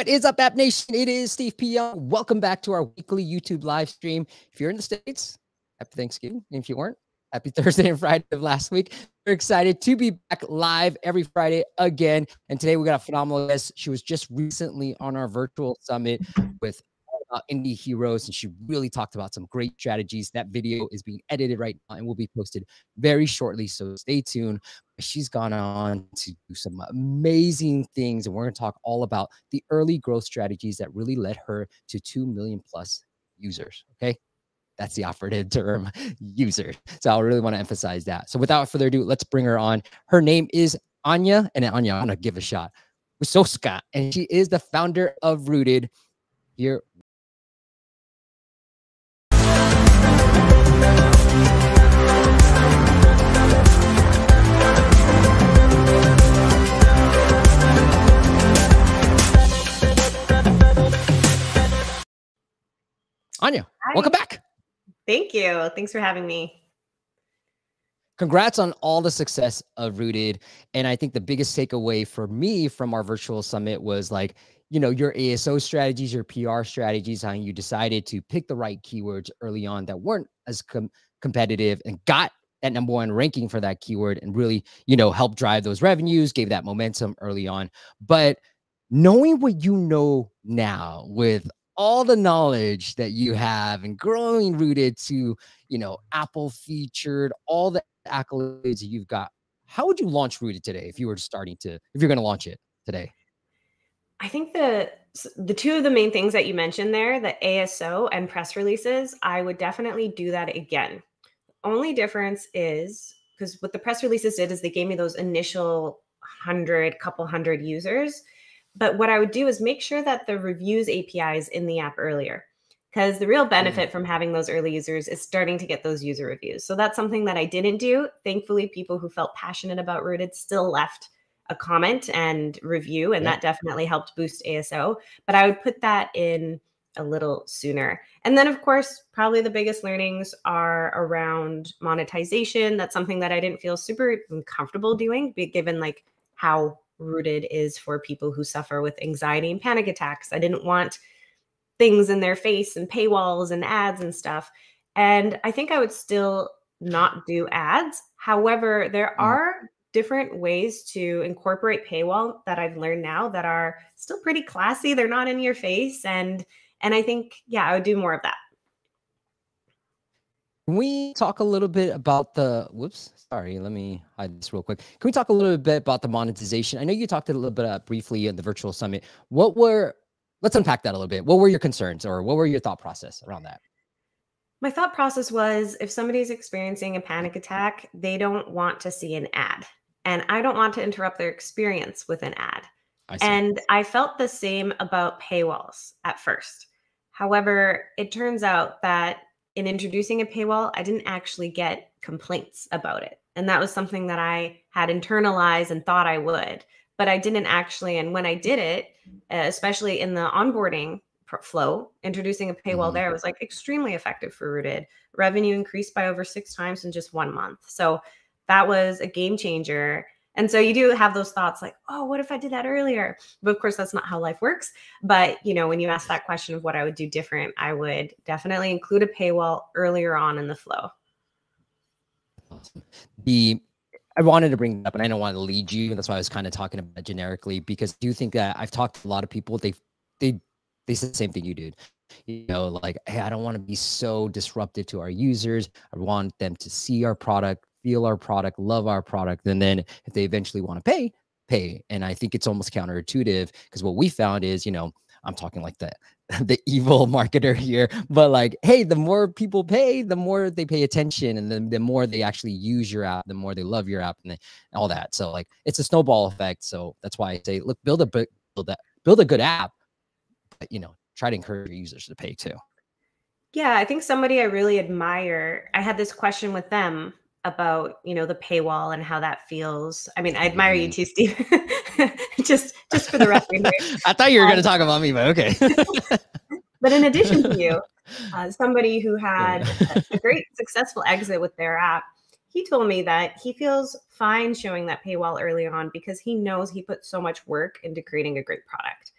What is up, App Nation? It is Steve P. Young. Welcome back to our weekly YouTube live stream. If you're in the States, happy Thanksgiving. If you weren't, happy Thursday and Friday of last week. We're excited to be back live every Friday again. And today we got a phenomenal guest. She was just recently on our virtual summit with uh, indie heroes, and she really talked about some great strategies. That video is being edited right now and will be posted very shortly. So stay tuned. She's gone on to do some amazing things, and we're going to talk all about the early growth strategies that really led her to 2 million plus users. Okay. That's the operative term, user. So I really want to emphasize that. So without further ado, let's bring her on. Her name is Ania, and Ania, I'm going to give a shot. Wysocka, and she is the founder of Rootd. Here Ania, Hi. welcome back. Thank you. Thanks for having me. Congrats on all the success of Rootd. And I think the biggest takeaway for me from our virtual summit was like, you know, your ASO strategies, your PR strategies, how you decided to pick the right keywords early on that weren't as com competitive and got that number one ranking for that keyword and really, you know, help drive those revenues, gave that momentum early on. But knowing what you know now with all the knowledge that you have and growing Rootd to, you know, Apple featured, all the accolades you've got. How would you launch Rootd today if you were starting to, if you're going to launch it today? I think the the two of the main things that you mentioned there, the ASO and press releases, I would definitely do that again. Only difference is because what the press releases did is they gave me those initial hundred, couple hundred users but what I would do is make sure that the reviews API is in the app earlier because the real mm. benefit mm. from having those early users is starting to get those user reviews. So that's something that I didn't do. Thankfully, people who felt passionate about Rootd still left a comment and review, and yeah. that definitely helped boost ASO. But I would put that in a little sooner. And then, of course, probably the biggest learnings are around monetization. That's something that I didn't feel super comfortable doing, given like how Rootd is for people who suffer with anxiety and panic attacks. I didn't want things in their face and paywalls and ads and stuff. And I think I would still not do ads. However, there mm. are different ways to incorporate paywall that I've learned now that are still pretty classy. They're not in your face and and I think yeah, I would do more of that. Can we talk a little bit about the whoops? Sorry, let me hide this real quick. Can we talk a little bit about the monetization? I know you talked a little bit uh, briefly in the virtual summit. What were let's unpack that a little bit. What were your concerns or what were your thought process around that? My thought process was if somebody's experiencing a panic attack, they don't want to see an ad. And I don't want to interrupt their experience with an ad. I and I felt the same about paywalls at first. However, it turns out that in introducing a paywall, I didn't actually get complaints about it. And that was something that I had internalized and thought I would, but I didn't actually. And when I did it, uh, especially in the onboarding flow, introducing a paywall mm-hmm. there was like extremely effective for Rootd. Revenue increased by over six times in just one month. So that was a game changer. And so you do have those thoughts like, oh, what if I did that earlier? But of course, that's not how life works. But you know, when you ask that question of what I would do different, I would definitely include a paywall earlier on in the flow. Awesome. The I wanted to bring up, and I don't want to lead you. That's why I was kind of talking about generically because I do think that I've talked to a lot of people. They they they said the same thing you did. You know, like, hey, I don't want to be so disruptive to our users. I want them to see our product, feel our product, love our product, and then if they eventually want to pay, pay. And I think it's almost counterintuitive because what we found is, you know, I'm talking like the the evil marketer here, but like, hey, the more people pay, the more they pay attention, and then the more they actually use your app, the more they love your app, and, they, all that. So like, it's a snowball effect. So that's why I say, look, build a build that build a good app, but you know, try to encourage your users to pay too. Yeah, I think somebody I really admire. I had this question with them about you know the paywall and how that feels. I mean, I admire you mm-hmm. too, Steve. just just for the record. I thought you were um, going to talk about me, but okay. but in addition to you, uh, somebody who had a great successful exit with their app, he told me that he feels fine showing that paywall early on because he knows he put so much work into creating a great product.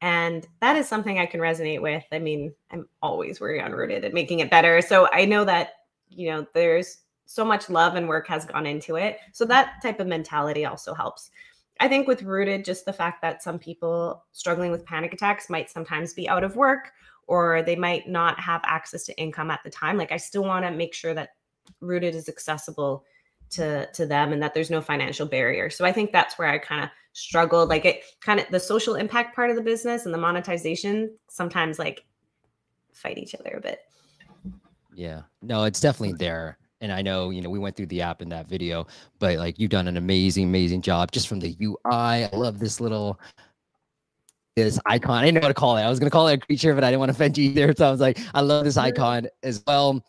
And that is something I can resonate with. I mean, I'm always working on Rootd and making it better. So I know that, you know, there's so much love and work has gone into it. So that type of mentality also helps. I think with Rootd, just the fact that some people struggling with panic attacks might sometimes be out of work or they might not have access to income at the time. Like I still want to make sure that Rootd is accessible to to them and that there's no financial barrier. So I think that's where I kind of struggled. Like it kind of the social impact part of the business and the monetization sometimes like fight each other a bit. Yeah. No, it's definitely there. And I know, you know, we went through the app in that video, but like you've done an amazing, amazing job just from the UI. I love this little this icon. I didn't know what to call it. I was gonna call it a creature, but I didn't want to offend you either. So I was like, I love this icon as well.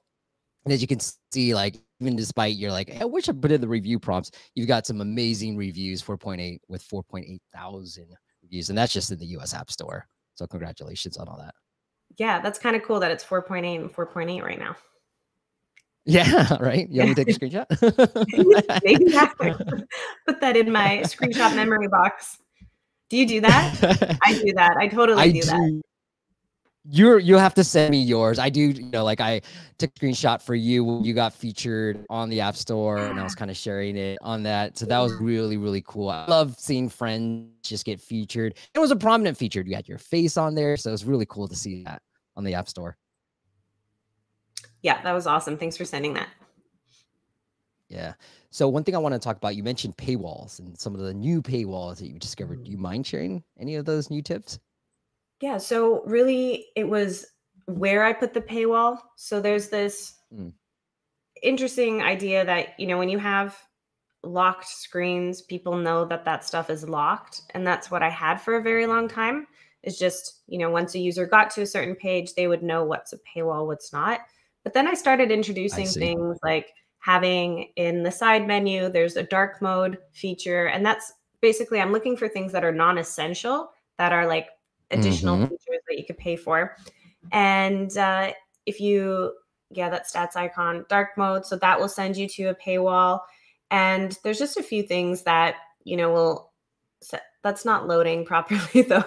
And as you can see, like even despite you're like, hey, I wish I put in the review prompts, you've got some amazing reviews, 4.8 with 4.8 thousand reviews, and that's just in the US App Store. So congratulations on all that. Yeah, that's kind of cool that it's 4.8 and 4.8 right now. Yeah, right. You want me to take a screenshot? Maybe put that in my screenshot memory box. Do you do that? I do that. I totally I do, do that. You're you'll have to send me yours. I do, you know, like I took a screenshot for you when you got featured on the App Store and I was kind of sharing it on that. So that was really, really cool. I love seeing friends just get featured. It was a prominent featured. You had your face on there. So it was really cool to see that on the App Store. Yeah, that was awesome. Thanks for sending that. Yeah. So one thing I want to talk about, you mentioned paywalls and some of the new paywalls that you discovered. Do you mind sharing any of those new tips? Yeah. So really, it was where I put the paywall. So there's this mm. interesting idea that you know when you have locked screens, people know that that stuff is locked, and that's what I had for a very long time. Is just you know once a user got to a certain page, they would know what's a paywall, what's not. But then I started introducing things like having in the side menu, there's a dark mode feature. And that's basically, I'm looking for things that are non essential, that are like additional mm-hmm. features that you could pay for. And uh, if you, yeah, that stats icon, dark mode. So that will send you to a paywall. And there's just a few things that, you know, will, set, that's not loading properly though.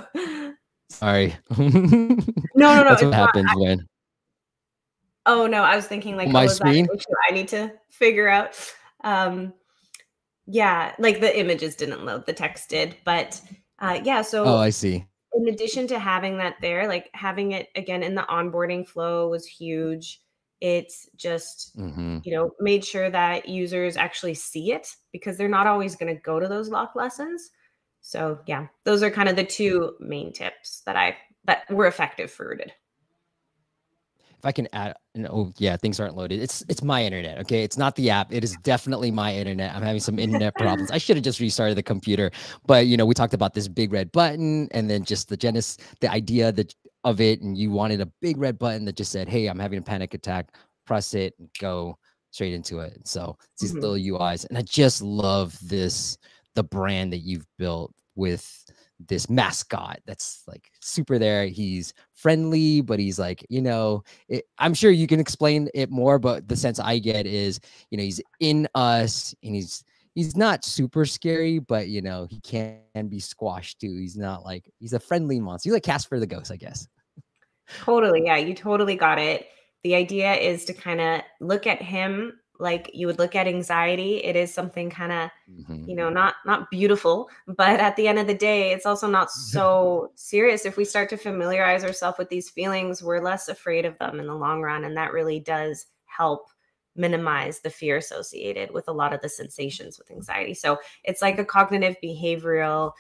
Sorry. no, no, no. That's what happens not, when Oh no, I was thinking like my oh, screen. I need to figure out. Um, yeah, like the images didn't load, the text did, but uh, yeah. So oh, I see. In addition to having that there, like having it again in the onboarding flow was huge. It's just mm-hmm. you know made sure that users actually see it because they're not always going to go to those lock lessons. So yeah, those are kind of the two main tips that I that were effective for Rootd if I can add, oh yeah, things aren't loaded. It's it's my internet. Okay, it's not the app. It is definitely my internet. I'm having some internet problems. I should have just restarted the computer. But you know, we talked about this big red button, and then just the genesis, the idea that of it, and you wanted a big red button that just said, "Hey, I'm having a panic attack." Press it, and go straight into it. So these mm-hmm. little UIs, and I just love this the brand that you've built with this mascot that's like super there. He's friendly, but he's like, you know, it, I'm sure you can explain it more, but the sense I get is, you know, he's in us and he's he's not super scary, but you know, he can be squashed too. He's not like he's a friendly monster. He's like Casper the Ghost, I guess. Totally. Yeah, you totally got it. The idea is to kind of look at him like you would look at anxiety it is something kind of mm-hmm. you know not not beautiful but at the end of the day it's also not so serious if we start to familiarize ourselves with these feelings we're less afraid of them in the long run and that really does help minimize the fear associated with a lot of the sensations with anxiety so it's like a cognitive behavioral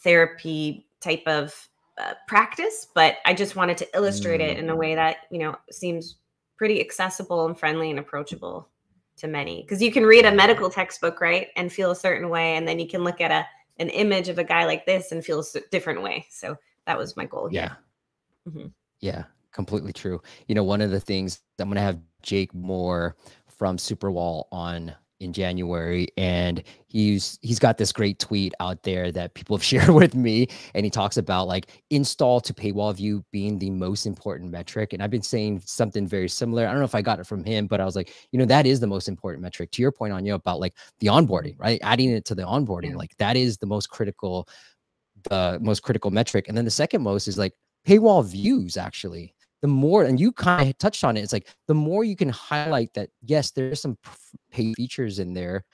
therapy type of uh, practice but i just wanted to illustrate mm. it in a mm. way that you know seems pretty accessible and friendly and approachable to many because you can read a medical textbook right and feel a certain way and then you can look at a an image of a guy like this and feel a different way so that was my goal here. yeah mm-hmm. yeah completely true you know one of the things i'm going to have Jake Mor from superwall on in January, and he's he's got this great tweet out there that people have shared with me, and he talks about like install to paywall view being the most important metric. And I've been saying something very similar. I don't know if I got it from him, but I was like, you know, that is the most important metric. To your point on you about like the onboarding, right? Adding it to the onboarding, like that is the most critical the most critical metric. And then the second most is like paywall views, actually. The more, and you kind of touched on it, it's like the more you can highlight that, yes, there's some paid features in there,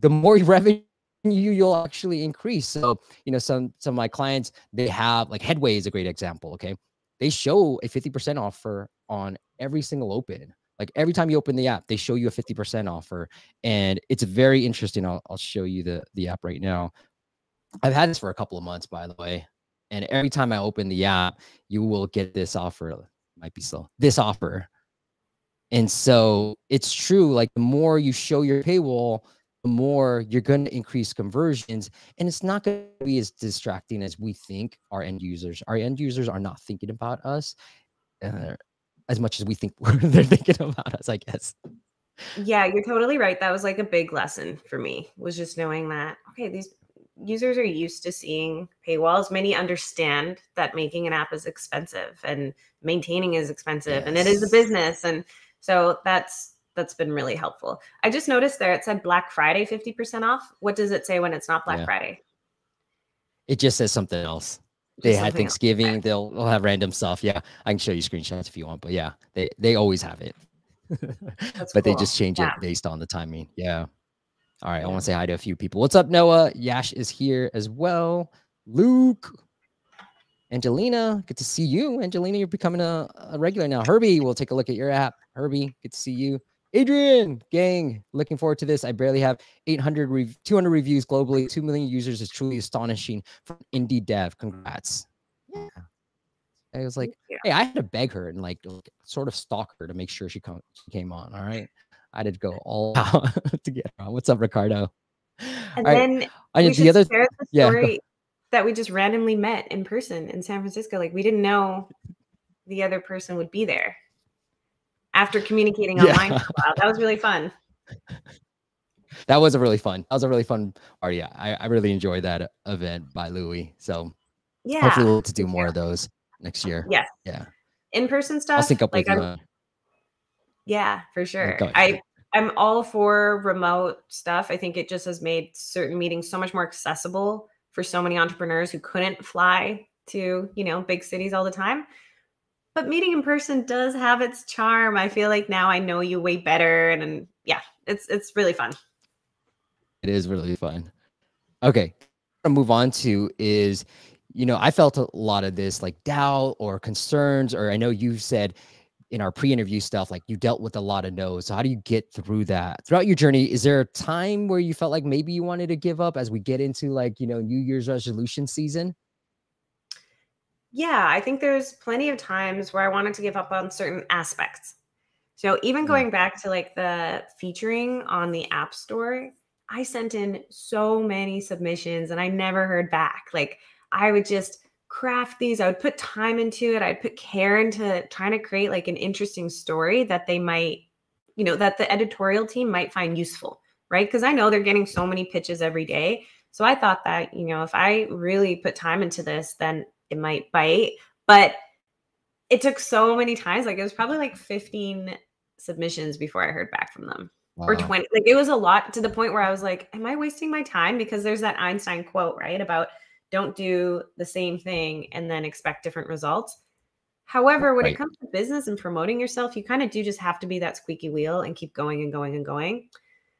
the more revenue you'll actually increase. So, you know, some some of my clients, they have like Headway is a great example. Okay. They show a 50% offer on every single open. Like every time you open the app, they show you a 50% offer. And it's very interesting. I'll, I'll show you the, the app right now. I've had this for a couple of months, by the way. And every time I open the app, you will get this offer. Might be slow. This offer. And so it's true. Like the more you show your paywall, the more you're going to increase conversions. And it's not going to be as distracting as we think our end users. Our end users are not thinking about us uh, as much as we think they're thinking about us, I guess. Yeah, you're totally right. That was like a big lesson for me was just knowing that, okay, these users are used to seeing paywalls. Many understand that making an app is expensive and maintaining is expensive yes. and it is a business. And so that's that's been really helpful. I just noticed there it said Black Friday 50% off. What does it say when it's not Black yeah. Friday? It just says something else. They had Thanksgiving, they'll they'll have random stuff. Yeah. I can show you screenshots if you want, but yeah, they they always have it. but cool. they just change yeah. it based on the timing. Yeah. All right. I want to say hi to a few people. What's up, Noah? Yash is here as well. Luke, Angelina, good to see you. Angelina, you're becoming a, a regular now. Herbie, we'll take a look at your app. Herbie, good to see you. Adrian, gang, looking forward to this. I barely have 800, rev- 200 reviews globally. 2 million users is truly astonishing from indie dev. Congrats. Yeah. I was like, hey, I had to beg her and like sort of stalk her to make sure she, come, she came on. All right. I did go all out to get her on. What's up, Ricardo? And all then right. we the other share the story yeah, that we just randomly met in person in San Francisco. Like we didn't know the other person would be there after communicating online. Yeah. That was really fun. That was a really fun. That was a really fun party. I, I really enjoyed that event by Louie. So yeah, hopefully we'll to do more yeah. of those next year. Yes. Yeah. In person stuff. I'll sync up like with you. Yeah, for sure. I I'm all for remote stuff. I think it just has made certain meetings so much more accessible for so many entrepreneurs who couldn't fly to, you know, big cities all the time but meeting in person does have its charm. I feel like now I know you way better and, and yeah, it's it's really fun. It is really fun. Okay. To move on to is you know, I felt a lot of this like doubt or concerns, or I know you said in our pre-interview stuff, like you dealt with a lot of no's. So how do you get through that throughout your journey? Is there a time where you felt like maybe you wanted to give up as we get into like, you know, New Year's resolution season? Yeah, I think there's plenty of times where I wanted to give up on certain aspects. So even mm. going back to like the featuring on the App Store, I sent in so many submissions and I never heard back. Like I would just craft these, I would put time into it, I'd put care into trying to create like an interesting story that they might, you know, that the editorial team might find useful, right? Because I know they're getting so many pitches every day. So I thought that, you know, if I really put time into this, then it might bite. But it took so many times. Like it was probably like 15 submissions before I heard back from them. Wow. Or 20. Like it was a lot to the point where I was like, am I wasting my time? Because there's that Einstein quote, right? About don't do the same thing and then expect different results. However, when right. it comes to business and promoting yourself, you kind of do just have to be that squeaky wheel and keep going and going and going.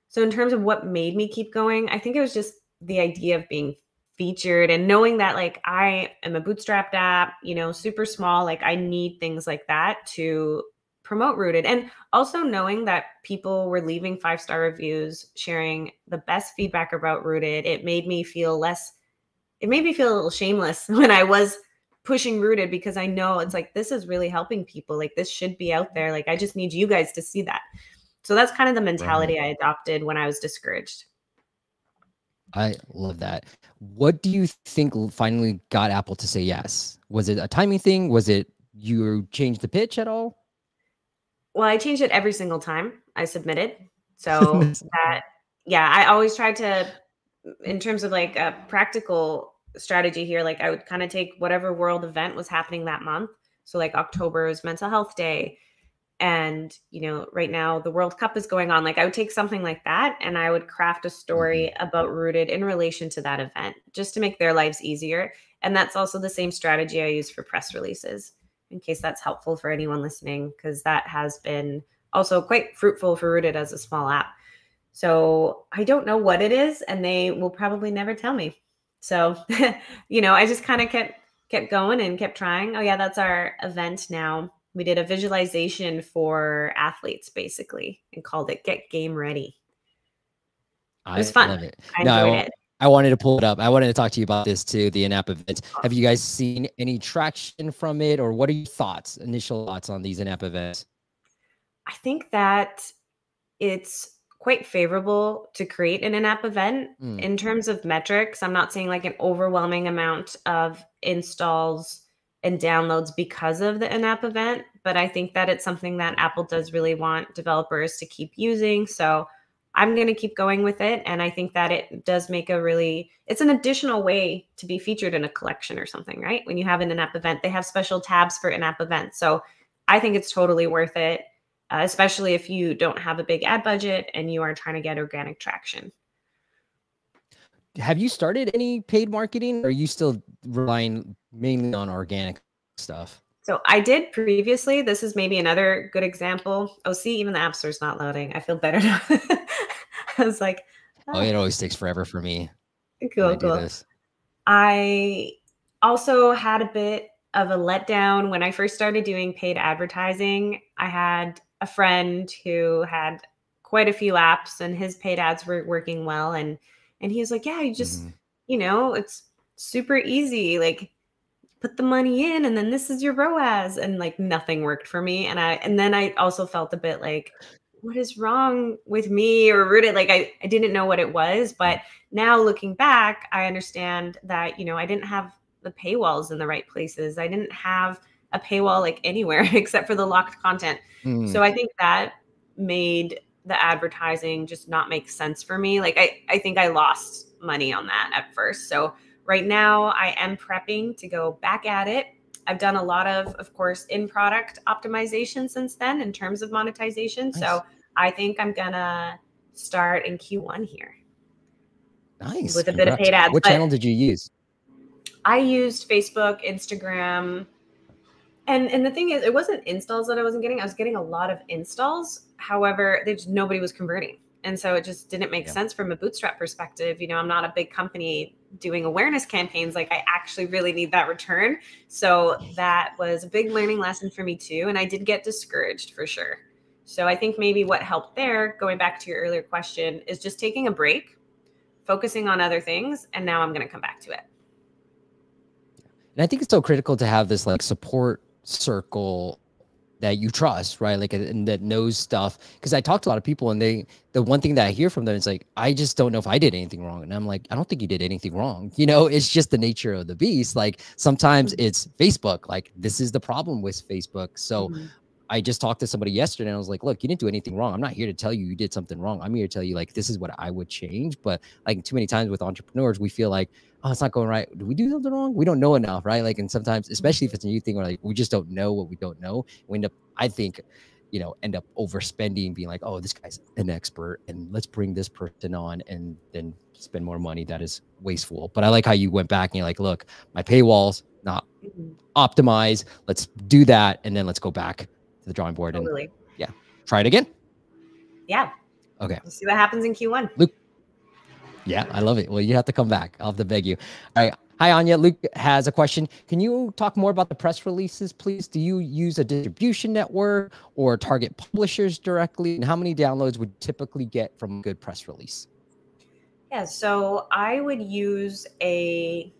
So, in terms of what made me keep going, I think it was just the idea of being featured and knowing that like I am a bootstrapped app, you know, super small, like I need things like that to promote Rootd and also knowing that people were leaving five star reviews sharing the best feedback about Rootd it made me feel less it made me feel a little shameless when i was pushing Rootd because i know it's like this is really helping people like this should be out there like i just need you guys to see that so that's kind of the mentality i adopted when i was discouraged I love that. What do you think finally got Apple to say yes? Was it a timing thing? Was it you changed the pitch at all? Well, I changed it every single time I submitted. So that, yeah, I always tried to, in terms of like a practical strategy here, like I would kind of take whatever world event was happening that month. So, like October's mental health day, and you know right now the world cup is going on like i would take something like that and i would craft a story mm-hmm. about Rootd in relation to that event just to make their lives easier and that's also the same strategy i use for press releases in case that's helpful for anyone listening because that has been also quite fruitful for Rootd as a small app so i don't know what it is and they will probably never tell me so you know i just kind of kept kept going and kept trying oh yeah that's our event now we did a visualization for athletes basically and called it Get Game Ready. It was fun. Love it. I no, enjoyed I, it. I wanted to pull it up. I wanted to talk to you about this too, the in-app events. Have you guys seen any traction from it or what are your thoughts, initial thoughts on these in-app events? I think that it's quite favorable to create an in-app event mm. in terms of metrics. I'm not saying like an overwhelming amount of installs and downloads because of the in-app event but i think that it's something that apple does really want developers to keep using so i'm going to keep going with it and i think that it does make a really it's an additional way to be featured in a collection or something right when you have an in-app event they have special tabs for in-app events so i think it's totally worth it uh, especially if you don't have a big ad budget and you are trying to get organic traction. Have you started any paid marketing or are you still relying mainly on organic stuff? So i did previously. This is maybe another good example. Oh see even the app store's not loading. I feel better now. I was like oh. oh. it always takes forever for me cool cool. i also had a bit of a letdown. When i first started doing paid advertising i had a friend who had quite a few apps and his paid ads were working well and and he was like, Yeah, you just, mm-hmm. you know, it's super easy. Like, put the money in and then this is your ROAS. And like nothing worked for me. And I, and then I also felt a bit like, what is wrong with me or Rootd? Like, I, I didn't know what it was. But now looking back, I understand that, you know, I didn't have the paywalls in the right places. I didn't have a paywall like anywhere except for the locked content. Mm. So I think that made the advertising just not make sense for me. Like I, I think I lost money on that at first. So right now I am prepping to go back at it. I've done a lot of, of course, in product optimization since then in terms of monetization. Nice. So I think I'm gonna start in Q1 here. Nice. With a Congrats. bit of paid ads. What channel did you use? I used Facebook, Instagram, and and the thing is, it wasn't installs that I wasn't getting. I was getting a lot of installs. However, there's nobody was converting. And so it just didn't make yeah. sense from a bootstrap perspective. You know, I'm not a big company doing awareness campaigns. Like I actually really need that return. So that was a big learning lesson for me too. And I did get discouraged for sure. So I think maybe what helped there, going back to your earlier question, is just taking a break, focusing on other things. And now I'm going to come back to it. And I think it's so critical to have this like support circle that you trust, right? Like, and that knows stuff. Because I talk to a lot of people, and they, the one thing that I hear from them is like, I just don't know if I did anything wrong. And I'm like, I don't think you did anything wrong. You know, it's just the nature of the beast. Like, sometimes mm-hmm. it's Facebook. Like, this is the problem with Facebook. So, mm-hmm. I just talked to somebody yesterday and I was like, look, you didn't do anything wrong. I'm not here to tell you you did something wrong. I'm here to tell you, like, this is what I would change. But like, too many times with entrepreneurs, we feel like, oh, it's not going right. Do we do something wrong? We don't know enough, right? Like, and sometimes, especially if it's a new thing, or like we just don't know what we don't know. We end up, I think, you know, end up overspending, being like, oh, this guy's an expert, and let's bring this person on, and then spend more money. That is wasteful. But I like how you went back and you're like, look, my paywalls not mm-hmm. optimize. Let's do that, and then let's go back to the drawing board totally. and yeah, try it again. Yeah. Okay. We'll see what happens in Q1. Luke, yeah, I love it. Well, you have to come back. I'll have to beg you. All right. Hi, Ania. Luke has a question. Can you talk more about the press releases, please? Do you use a distribution network or target publishers directly? And how many downloads would typically get from a good press release? Yeah, so I would use a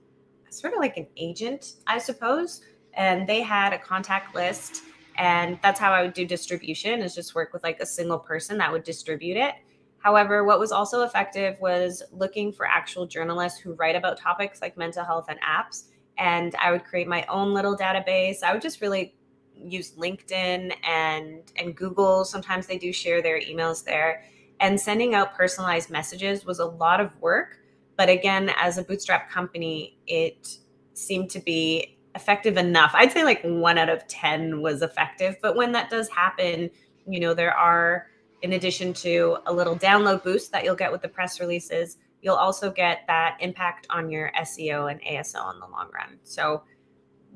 sort of like an agent, I suppose. And they had a contact list. And that's how I would do distribution is just work with like a single person that would distribute it. However, what was also effective was looking for actual journalists who write about topics like mental health and apps. And I would create my own little database. I would just really use LinkedIn and and Google. Sometimes they do share their emails there. And sending out personalized messages was a lot of work. But again, as a bootstrap company, it seemed to be effective enough. I'd say like one out of 10 was effective. But when that does happen, you know, there are, in addition to a little download boost that you'll get with the press releases, you'll also get that impact on your SEO and ASO in the long run. So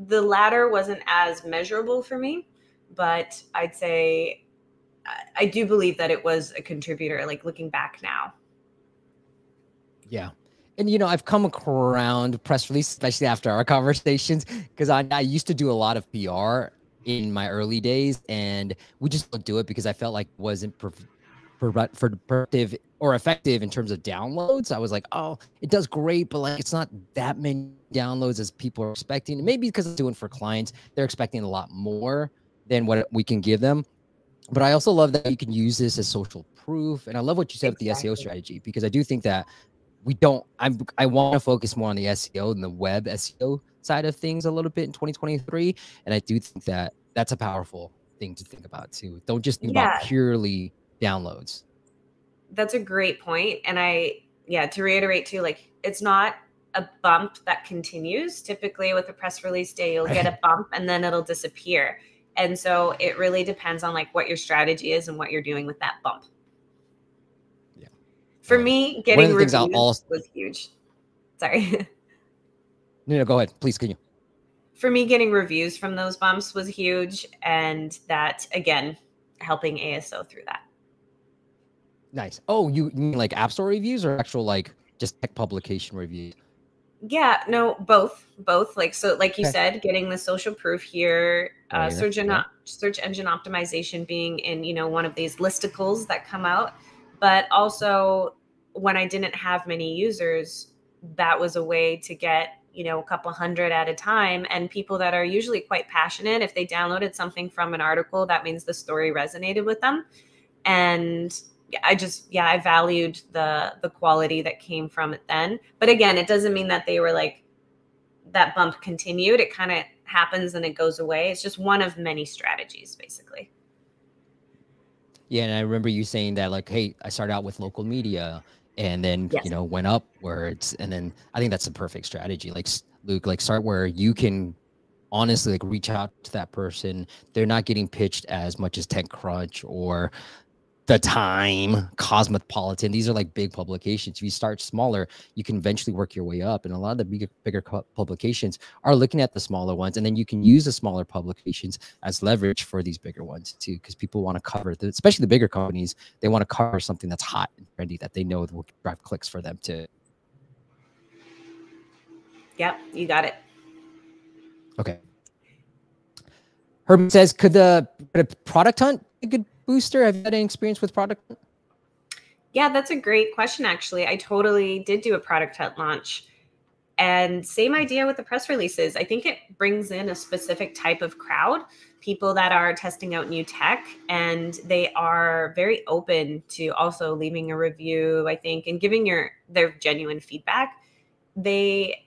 the latter wasn't as measurable for me, but I'd say I do believe that it was a contributor, like looking back now. Yeah. And you know, I've come around press release, especially after our conversations, because I, I used to do a lot of PR in my early days, and we just don't do it because I felt like it wasn't productive or effective in terms of downloads. I was like, oh, it does great, but like it's not that many downloads as people are expecting. Maybe because I'm doing for clients, they're expecting a lot more than what we can give them. But I also love that you can use this as social proof. And I love what you said exactly. with the SEO strategy because I do think that we don't I'm I want to focus more on the SEO and the web SEO side of things a little bit in 2023. And I do think that that's a powerful thing to think about too. Don't just think yeah. about purely downloads. That's a great point. And I yeah, to reiterate too, like it's not a bump that continues. Typically with a press release day, you'll get a bump and then it'll disappear. And so it really depends on like what your strategy is and what you're doing with that bump. Yeah. For um, me, getting reviews all... was huge. Sorry. no, no, go ahead. Please continue. For me, getting reviews from those bumps was huge. And that, again, helping ASO through that. Nice. Oh, you mean like App Store reviews or actual like just tech publication reviews? Yeah, no, both, both. Like so, like you okay. said, getting the social proof here, uh, search engine search engine optimization being in you know one of these listicles that come out, but also when I didn't have many users, that was a way to get you know a couple hundred at a time, and people that are usually quite passionate. If they downloaded something from an article, that means the story resonated with them, and I just yeah, I valued the the quality that came from it then. But again, it doesn't mean that they were like that bump continued. It kind of happens and it goes away. It's just one of many strategies basically. Yeah, and I remember you saying that like, hey, I started out with local media and then yes. you know went upwards and then I think that's a perfect strategy. Like Luke, like start where you can honestly like reach out to that person. They're not getting pitched as much as TechCrunch or the time cosmopolitan these are like big publications. If you start smaller you can eventually work your way up and a lot of the bigger, bigger publications are looking at the smaller ones and then you can use the smaller publications as leverage for these bigger ones too because people want to cover the, especially the bigger companies they want to cover something that's hot and trendy that they know will drive clicks for them too. Yep you got it. Okay. Herb says, could the, could a product hunt a good booster? Have you had any experience with product? Yeah, that's a great question. Actually, I totally did do a product hunt launch. And same idea with the press releases. I think it brings in a specific type of crowd, people that are testing out new tech, and they are very open to also leaving a review, I think, and giving your their genuine feedback. They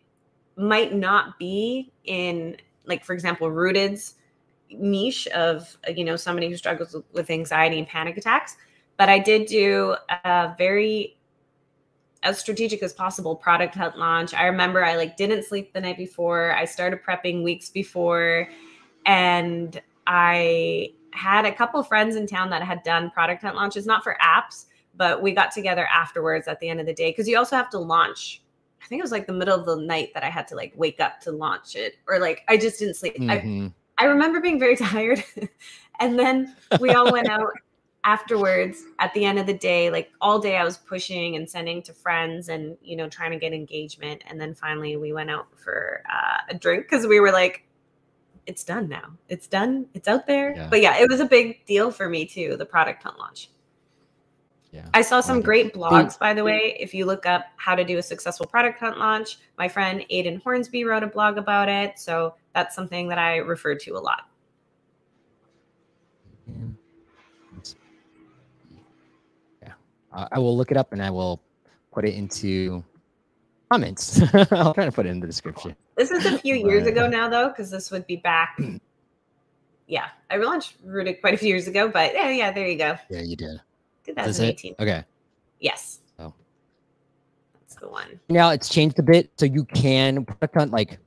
might not be in like for example, Rootd's niche of you know somebody who struggles with anxiety and panic attacks but i did do a very as strategic as possible product hunt launch i remember i like didn't sleep the night before i started prepping weeks before and i had a couple friends in town that had done product hunt launches not for apps but we got together afterwards at the end of the day because you also have to launch I think it was like the middle of the night that I had to like wake up to launch it, or like I just didn't sleep. Mm-hmm. I, I remember being very tired. and then we all went out afterwards at the end of the day like all day i was pushing and sending to friends and you know trying to get engagement and then finally we went out for uh, a drink because we were like it's done now it's done it's out there yeah. but yeah it was a big deal for me too the product hunt launch yeah. I saw some great blogs, by the way. If you look up how to do a successful product hunt launch, my friend Aiden Hornsby wrote a blog about it. So that's something that I refer to a lot. Yeah, uh, I will look it up and I will put it into comments. I'll try to put it in the description. This is a few years ago now, though, because this would be back. Yeah, I launched Rootd quite a few years ago, but yeah, yeah, there you go. Yeah, you did. 2018. Okay. Yes. Oh. That's the one. Now it's changed a bit, so you can product hunt like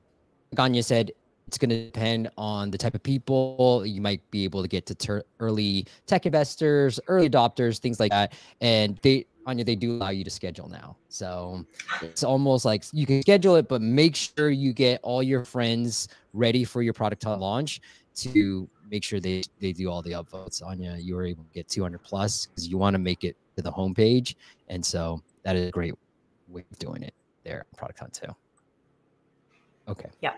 Ganya said. It's going to depend on the type of people you might be able to get to ter- early tech investors, early adopters, things like that. And they, Ania, they do allow you to schedule now. So it's almost like you can schedule it, but make sure you get all your friends ready for your product launch to make sure they, they do all the upvotes. Ania, you were able to get 200 plus because you want to make it to the homepage. And so that is a great way of doing it there, Product Hunt too. Okay. Yeah.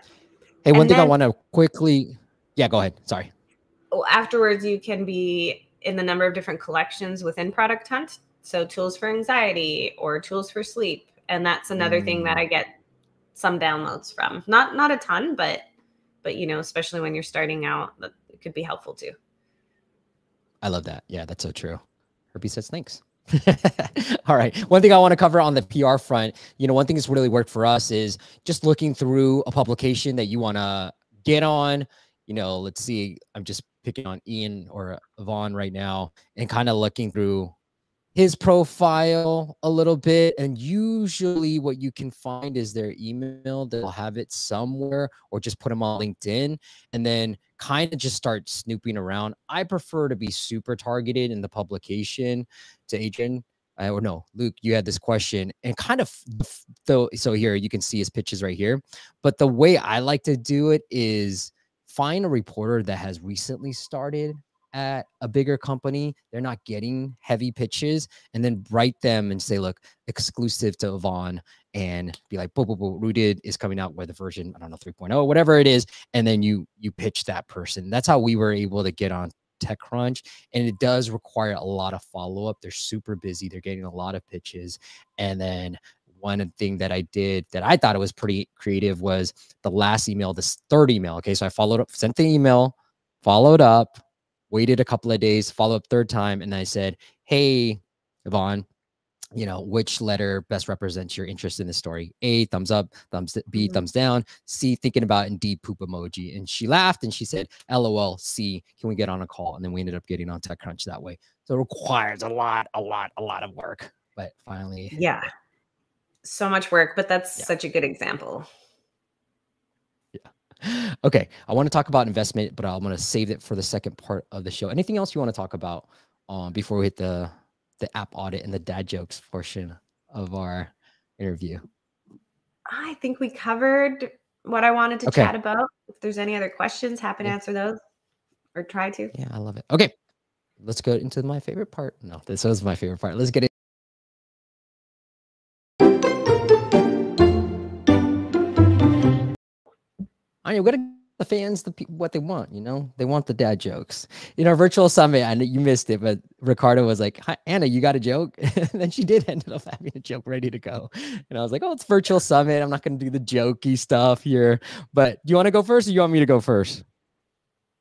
Hey, one and thing then, I want to quickly, yeah, go ahead. Sorry. Well, afterwards, you can be in the number of different collections within Product Hunt. So tools for anxiety or tools for sleep, and that's another mm. thing that mm. I get some downloads from. Not not a ton, but but you know, especially when you're starting out, that it could be helpful too. I love that. Yeah, that's so true. Herbie says thanks. All right. One thing I want to cover on the PR front, you know, one thing that's really worked for us is just looking through a publication that you want to get on. You know, let's see, I'm just picking on Ian or Vaughn right now and kind of looking through his profile a little bit. And usually, what you can find is their email. They'll have it somewhere or just put them on LinkedIn and then kind of just start snooping around. I prefer to be super targeted in the publication to Adrian. Uh, I don't know, Luke, you had this question and kind of though. So here you can see his pitches right here. But the way I like to do it is find a reporter that has recently started at a bigger company, they're not getting heavy pitches, and then write them and say, look, exclusive to Vaughn, and be like, boo, boo, boo, Rootd is coming out with a version, I don't know, 3.0, whatever it is. And then you you pitch that person. That's how we were able to get on TechCrunch. And it does require a lot of follow-up. They're super busy, they're getting a lot of pitches. And then one thing that I did that I thought it was pretty creative was the last email, this third email. Okay. So I followed up, sent the email, followed up, waited a couple of days, follow up third time, and I said, Hey, Yvonne, you know, which letter best represents your interest in the story? A, thumbs up, thumbs B, mm-hmm. thumbs down, C, thinking about and D, poop emoji. And she laughed and she said, LOL, C, can we get on a call? And then we ended up getting on TechCrunch that way. So it requires a lot, a lot, a lot of work. But finally. Yeah. So much work, but that's yeah. such a good example. Yeah. Okay, I want to talk about investment, but I'm going to save it for the second part of the show. Anything else you want to talk about um, before we hit the the app audit and the dad jokes portion of our interview? I think we covered what I wanted to okay. chat about. If there's any other questions, happy to answer those or try to. Yeah, I love it. Okay, let's go into my favorite part. No, this was my favorite part. Let's get it. I mean, what the fans the people, what they want you know? They want the dad jokes. In our virtual summit i know you missed it but ricardo was like Hi, anna you got a joke? And then she did end up having a joke ready to go. And i was like oh it's virtual summit i'm not going to do the jokey stuff here. But do you want to go first or you want me to go first?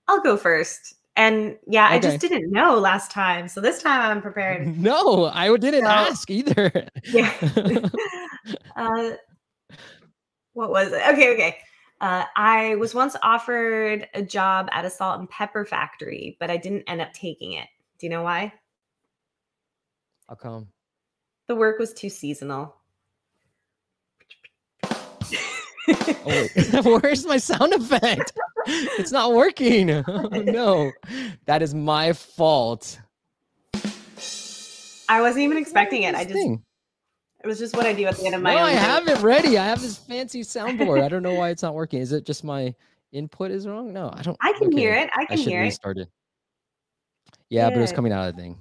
I'll go first. And yeah okay. i just didn't know last time so this time i'm prepared. No i didn't so, ask either. Yeah. Uh, what was it? Okay okay uh, I was once offered a job at a salt and pepper factory, but I didn't end up taking it. Do you know why? How come? The work was too seasonal. oh, where's my sound effect? It's not working. Oh, no, that is my fault. I wasn't even expecting it. I just it was just what I do at the end of my. No, I day. have it ready. I have this fancy soundboard. I don't know why it's not working. Is it just my input is wrong? No, I don't. I can okay. hear it. I can I hear restart it. Yeah, but it was coming out of the thing.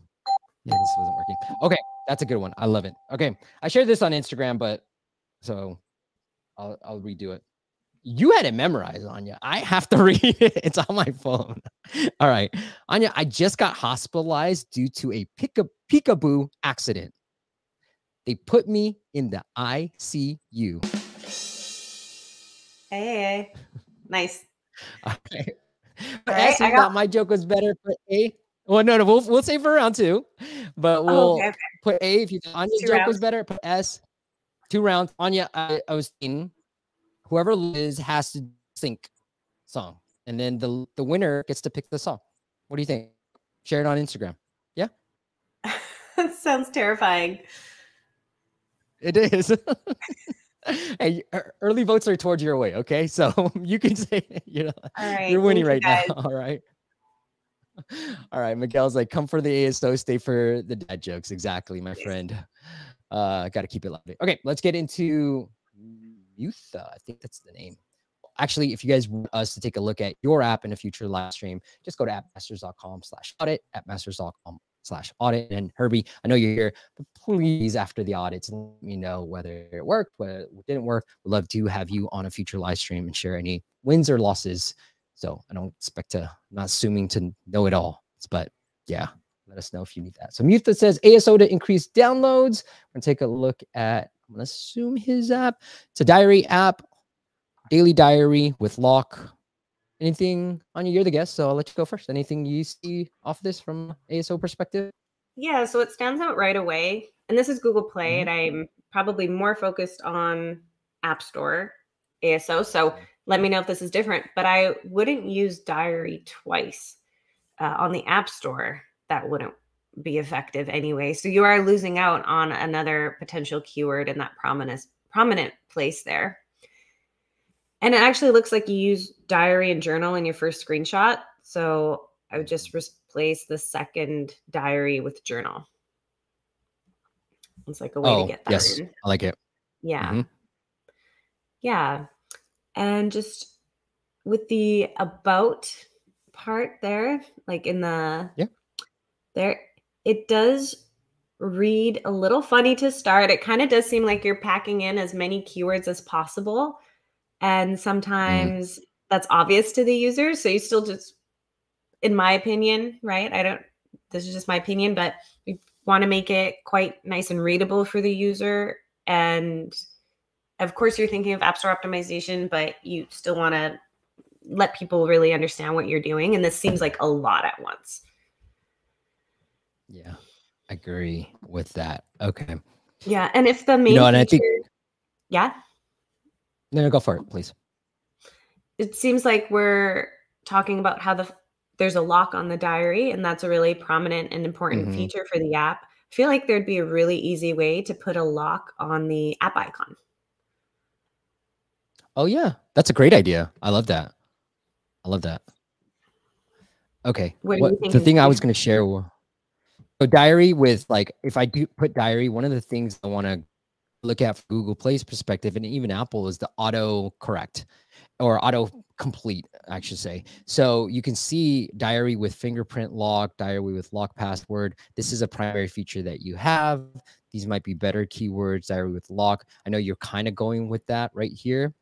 Yeah, this wasn't working. Okay, that's a good one. I love it. Okay, I shared this on Instagram, but so I'll I'll redo it. You had it memorized, Ania. I have to read it. It's on my phone. All right, Ania. I just got hospitalized due to a pick peekaboo accident. They put me in the ICU. Hey, hey. nice. Okay. S, I got... my joke was better. for A. Well, no, no, we'll we'll say for round two, but oh, we'll oh, okay, okay. put A if you Ania's two joke rounds. was better. Put S. Two rounds. Ania, I, I was thinking whoever loses has to sync song, and then the the winner gets to pick the song. What do you think? Share it on Instagram. Yeah. that sounds terrifying. It is. hey, early votes are towards your way. Okay, so you can say you know right, you're winning right now. All right. All right, Miguel's like, come for the ASO, stay for the dad jokes. Exactly, my friend. Uh, got to keep it loud. Okay, let's get into Mutha. I think that's the name. Actually, if you guys want us to take a look at your app in a future live stream, just go to appmasters.com slash audit, appmasters.com slash audit. And Herbie, I know you're here, but please, after the audits, let me know whether it worked, whether it didn't work. We'd love to have you on a future live stream and share any wins or losses. So I don't expect to, I'm not assuming to know it all, but yeah, let us know if you need that. So Mutha says ASO to increase downloads. We're gonna take a look at, I'm gonna assume his app. It's a diary app, daily diary with lock. Anything on you? You're the guest, so I'll let you go first. Anything you see off this from ASO perspective? Yeah, so it stands out right away. And this is Google Play, mm-hmm. and I'm probably more focused on App Store ASO. So let me know if this is different. But I wouldn't use diary twice uh, on the App Store that wouldn't be effective anyway. So you are losing out on another potential keyword in that prominent prominent place there. And it actually looks like you use diary and journal in your first screenshot. So I would just replace the second diary with journal. It's like a way oh, to get that yes, in. I like it. Yeah. Mm-hmm. Yeah. And just with the about part there, like in the yeah there it does read a little funny to start. It kind of does seem like you're packing in as many keywords as possible. And mm. sometimes mm. that's obvious to the user. So you still just, in my opinion, right? I don't, this is just my opinion, but we want to make it quite nice and readable for the user. And of course, you're thinking of App Store optimization, but you still want to let people really understand what you're doing. And this seems like a lot at once. Yeah, I agree with that. Okay. Yeah, and if the main you know, and feature, I think yeah. No, no, go for it, please. It seems like we're talking about how the there's a lock on the diary, and that's a really prominent and important mm-hmm. feature for the app. I feel like there'd be a really easy way to put a lock on the app icon. Oh yeah, that's a great idea. I love that. I love that. Okay. What, what the thing I was going to share so diary with like if I do put diary, one of the things I want to look at from Google Play's perspective and even Apple is the auto correct or auto complete, I should say. So you can see diary with fingerprint lock, diary with lock password. This is a primary feature that you have. These might be better keywords, diary with lock. I know you're kind of going with that right here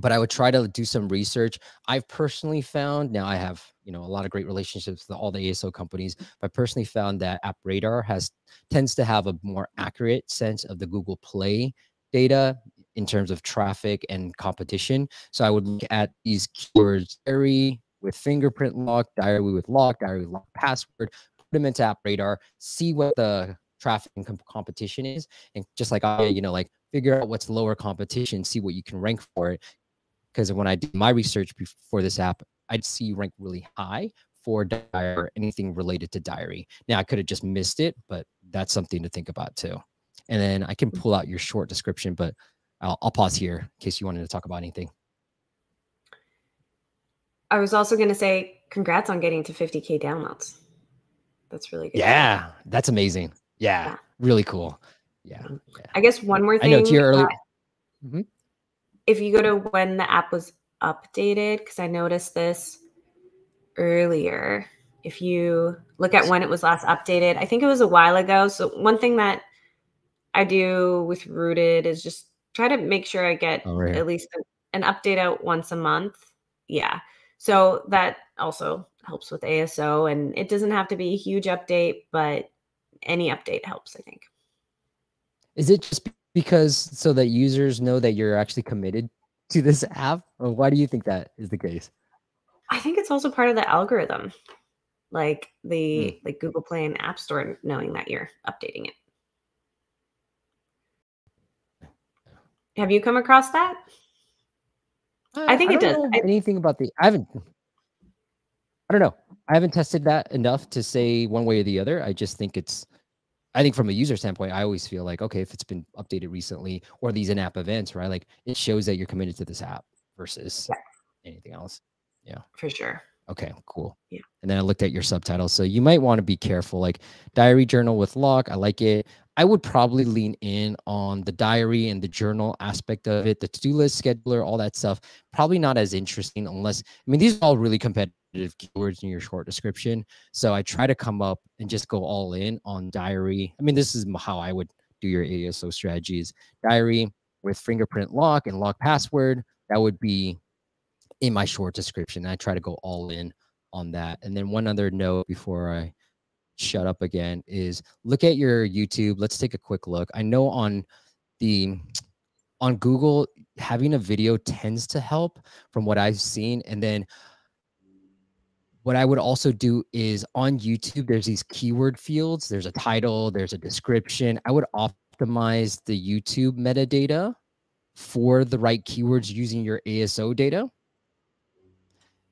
but I would try to do some research. I've personally found now I have you know a lot of great relationships with all the ASO companies. But I personally found that App Radar has tends to have a more accurate sense of the Google Play data in terms of traffic and competition. So I would look at these keywords diary with fingerprint lock, diary with lock, diary with lock password, put them into App Radar, see what the traffic and comp competition is, and just like I, you know, like figure out what's lower competition, see what you can rank for it, because when I did my research before this app, I'd see rank really high for diary or anything related to diary. Now I could have just missed it, but that's something to think about too. And then I can pull out your short description, but I'll, I'll pause here in case you wanted to talk about anything. I was also going to say, congrats on getting to 50K downloads. That's really good. Yeah, that's amazing. Yeah, yeah. really cool. Yeah, yeah, I guess one more thing. I know to your early. mm -hmm if you go to when the app was updated, because I noticed this earlier, if you look at when it was last updated, I think it was a while ago. So one thing that I do with Rootd is just try to make sure I get oh, right. at least an update out once a month. Yeah. So that also helps with ASO and it doesn't have to be a huge update, but any update helps, I think. Is it just because so that users know that you're actually committed to this app? Or why do you think that is the case? I think it's also part of the algorithm, like the mm. like Google Play and App Store knowing that you're updating it. Have you come across that? Uh, I think I it does. anything about the I haven't I don't know. I haven't tested that enough to say one way or the other. I just think it's I think from a user standpoint, I always feel like, okay, if it's been updated recently or these in-app events, right? Like it shows that you're committed to this app versus anything else. Yeah. For sure. Okay, cool. Yeah. And then I looked at your subtitle. So you might want to be careful. Like diary journal with lock. I like it. I would probably lean in on the diary and the journal aspect of it, the to-do list, scheduler, all that stuff. Probably not as interesting unless I mean these are all really competitive keywords in your short description. So I try to come up and just go all in on diary. I mean, this is how I would do your ASO strategies. Diary with fingerprint lock and lock password. That would be in my short description. I try to go all in on that. And then one other note before I shut up again is look at your YouTube. Let's take a quick look. I know on the on Google having a video tends to help from what I've seen. And then what I would also do is on YouTube, there's these keyword fields. There's a title, there's a description. I would optimize the YouTube metadata for the right keywords using your ASO data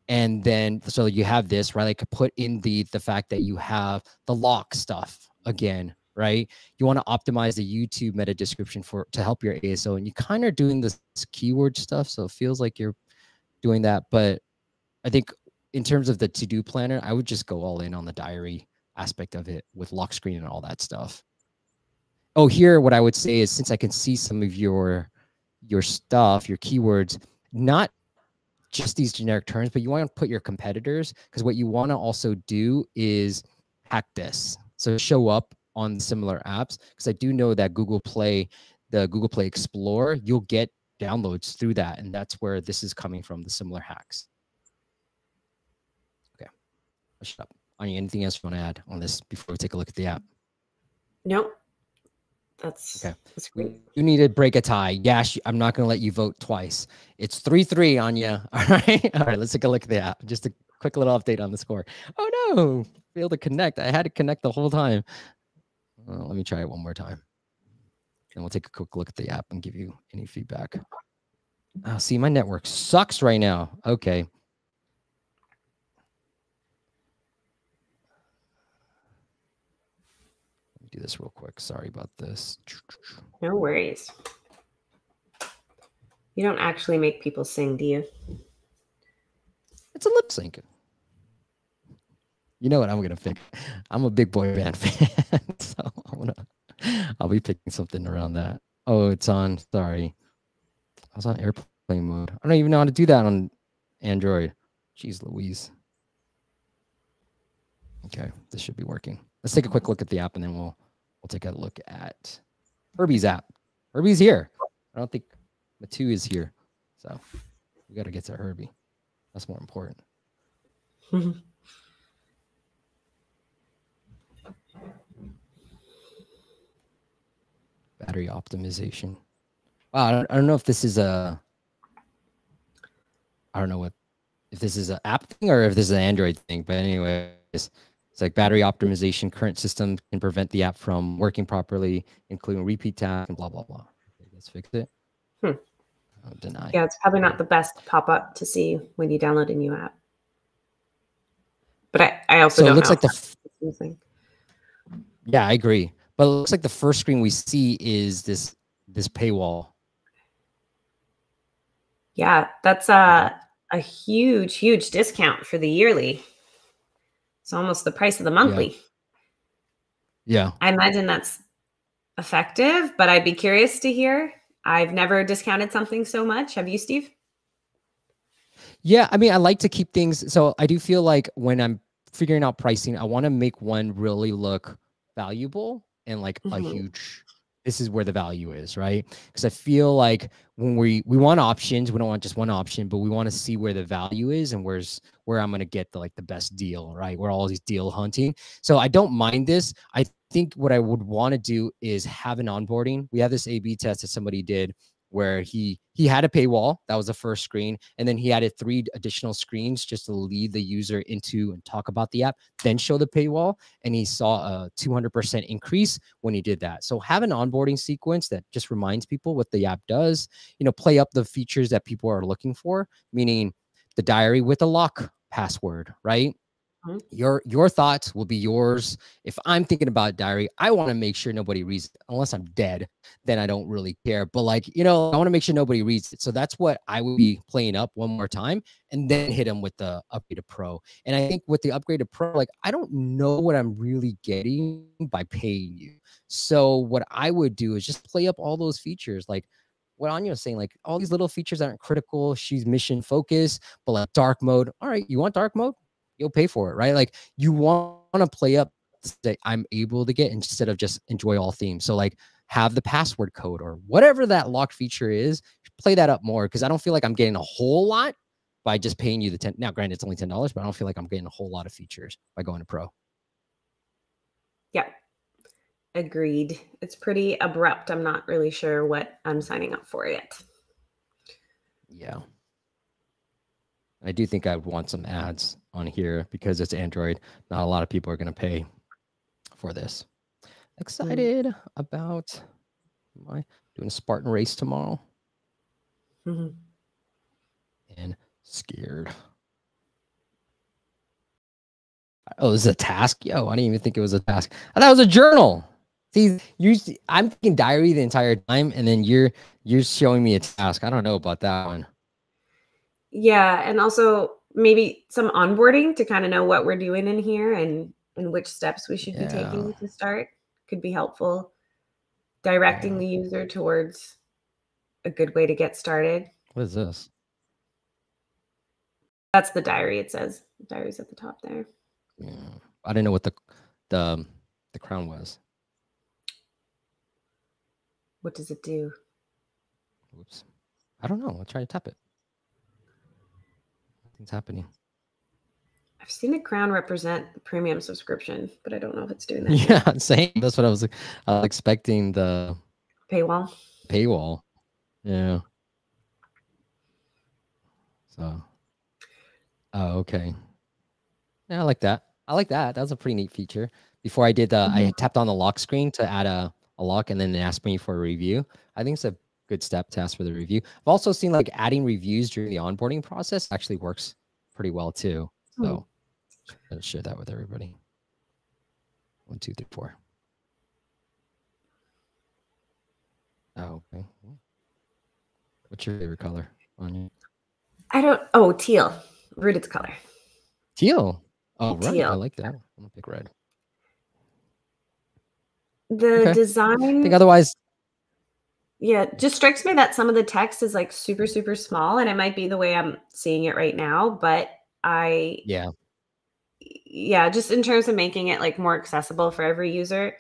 and then so you have this right? Like put in the the fact that you have the lock stuff again right? You want to optimize the youtube meta description for to help your aso and you kind of doing this keyword stuff so it feels like you're doing that but i think in terms of the to-do planner i would just go all in on the diary aspect of it with lock screen and all that stuff. Oh here what i would say is since i can see some of your your stuff your keywords not just these generic terms, but you want to put your competitors because what you want to also do is hack this. So show up on similar apps because I do know that Google Play, the Google Play Explorer, you'll get downloads through that. And that's where this is coming from, the similar hacks. Okay. I'll shut up. Ania, anything else you want to add on this before we take a look at the app? Nope. That's okay. That's great. You need to break a tie. Yeah, I'm not going to let you vote twice. It's three three on you. All right. All right. Let's take a look at the app. Just a quick little update on the score. Oh no, failed to connect. I had to connect the whole time. Well, let me try it one more time, and we'll take a quick look at the app and give you any feedback. Oh, see, my network sucks right now. Okay. Do this real quick. Sorry about this. No worries. You don't actually make people sing, do you? It's a lip sync. You know what I'm gonna pick? I'm a big boy band fan, so I'm gonna I'll be picking something around that. Oh, it's on. Sorry, I was on airplane mode. I don't even know how to do that on Android. Jeez Louise. Okay, this should be working. Let's take a quick look at the app and then we'll we'll take a look at Herbie's app. Herbie's here. I don't think Matu is here. So we got to get to Herbie. That's more important. Battery optimization. Wow, I don't, I don't know if this is a. I don't know what if this is an app thing or if this is an Android thing, but anyways, it's like battery optimization. Current system can prevent the app from working properly, including repeat tasks and blah blah blah. Okay, let's fix it. Hmm. Oh, deny. Yeah, it's probably not the best pop up to see when you download a new app. But I, I also so it looks like the. Yeah, I agree. But it looks like the first screen we see is this this paywall. Yeah, that's a a huge, huge discount for the yearly. It's almost the price of the monthly. Yeah. yeah. I imagine that's effective, but I'd be curious to hear. I've never discounted something so much. Have you, Steve? Yeah, I mean, I like to keep things. So I do feel like when I'm figuring out pricing, I want to make one really look valuable and like mm-hmm. a huge this is where the value is, right? Because I feel like when we we want options, we don't want just one option, but we want to see where the value is and where's where I'm gonna get the like the best deal, right? We're all these deal hunting. So I don't mind this. I think what I would want to do is have an onboarding. We have this A/B test that somebody did where he he had a paywall that was the first screen and then he added three additional screens just to lead the user into and talk about the app then show the paywall and he saw a 200% increase when he did that. So have an onboarding sequence that just reminds people what the app does you know play up the features that people are looking for meaning the diary with a lock password right Mm-hmm. Your your thoughts will be yours. If I'm thinking about diary, I want to make sure nobody reads it. Unless I'm dead, then I don't really care. But like, you know, I want to make sure nobody reads it. So that's what I would be playing up one more time and then hit them with the upgraded pro. And I think with the upgraded pro, like I don't know what I'm really getting by paying you. So what I would do is just play up all those features. Like what Ania was saying, like all these little features aren't critical. She's mission focused, but like dark mode. All right, you want dark mode? You'll pay for it, right? Like you want to play up say I'm able to get instead of just enjoy all themes. So like have the password code or whatever that locked feature is, play that up more because I don't feel like I'm getting a whole lot by just paying you the 10. Now, granted, it's only $10, but I don't feel like I'm getting a whole lot of features by going to pro. Yeah. Agreed. It's pretty abrupt. I'm not really sure what I'm signing up for yet. Yeah. I do think I would want some ads on here because it's Android. Not a lot of people are going to pay for this. Excited mm. about my doing a Spartan race tomorrow. Mm-hmm. And scared. Oh, this is a task? Yo, I didn't even think it was a task. I thought it was a journal. See, you I'm thinking diary the entire time, and then you're you're showing me a task. I don't know about that one. Yeah, and also maybe some onboarding to kind of know what we're doing in here and and which steps we should yeah. be taking to start could be helpful. Directing yeah. the user towards a good way to get started. What is this? That's the diary. It says diary's at the top there. Yeah, I didn't know what the the um, the crown was. What does it do? Oops. I don't know. I'll try to tap it. Nothing's happening. I've seen the crown represent the premium subscription, but I don't know if it's doing that. Yeah, same. That's what I was, uh, expecting. The paywall. Paywall. Yeah. So. Oh, okay. Yeah, I like that. I like that. That was a pretty neat feature. Before I did the, mm-hmm. I tapped on the lock screen to add a, a lock and then it asked me for a review. I think it's a good step to ask for the review. I've also seen like adding reviews during the onboarding process actually works pretty well too. So mm. share that with everybody. One, two, three, four. Oh, okay. What's your favorite color on you? I don't. Oh, teal. Rootd's color. Teal. Oh, right. Teal. I like that. I'm gonna pick red. The okay. design. I think otherwise. Yeah, just strikes me that some of the text is like super, super small, and it might be the way I'm seeing it right now. But I, yeah, yeah, just in terms of making it like more accessible for every user,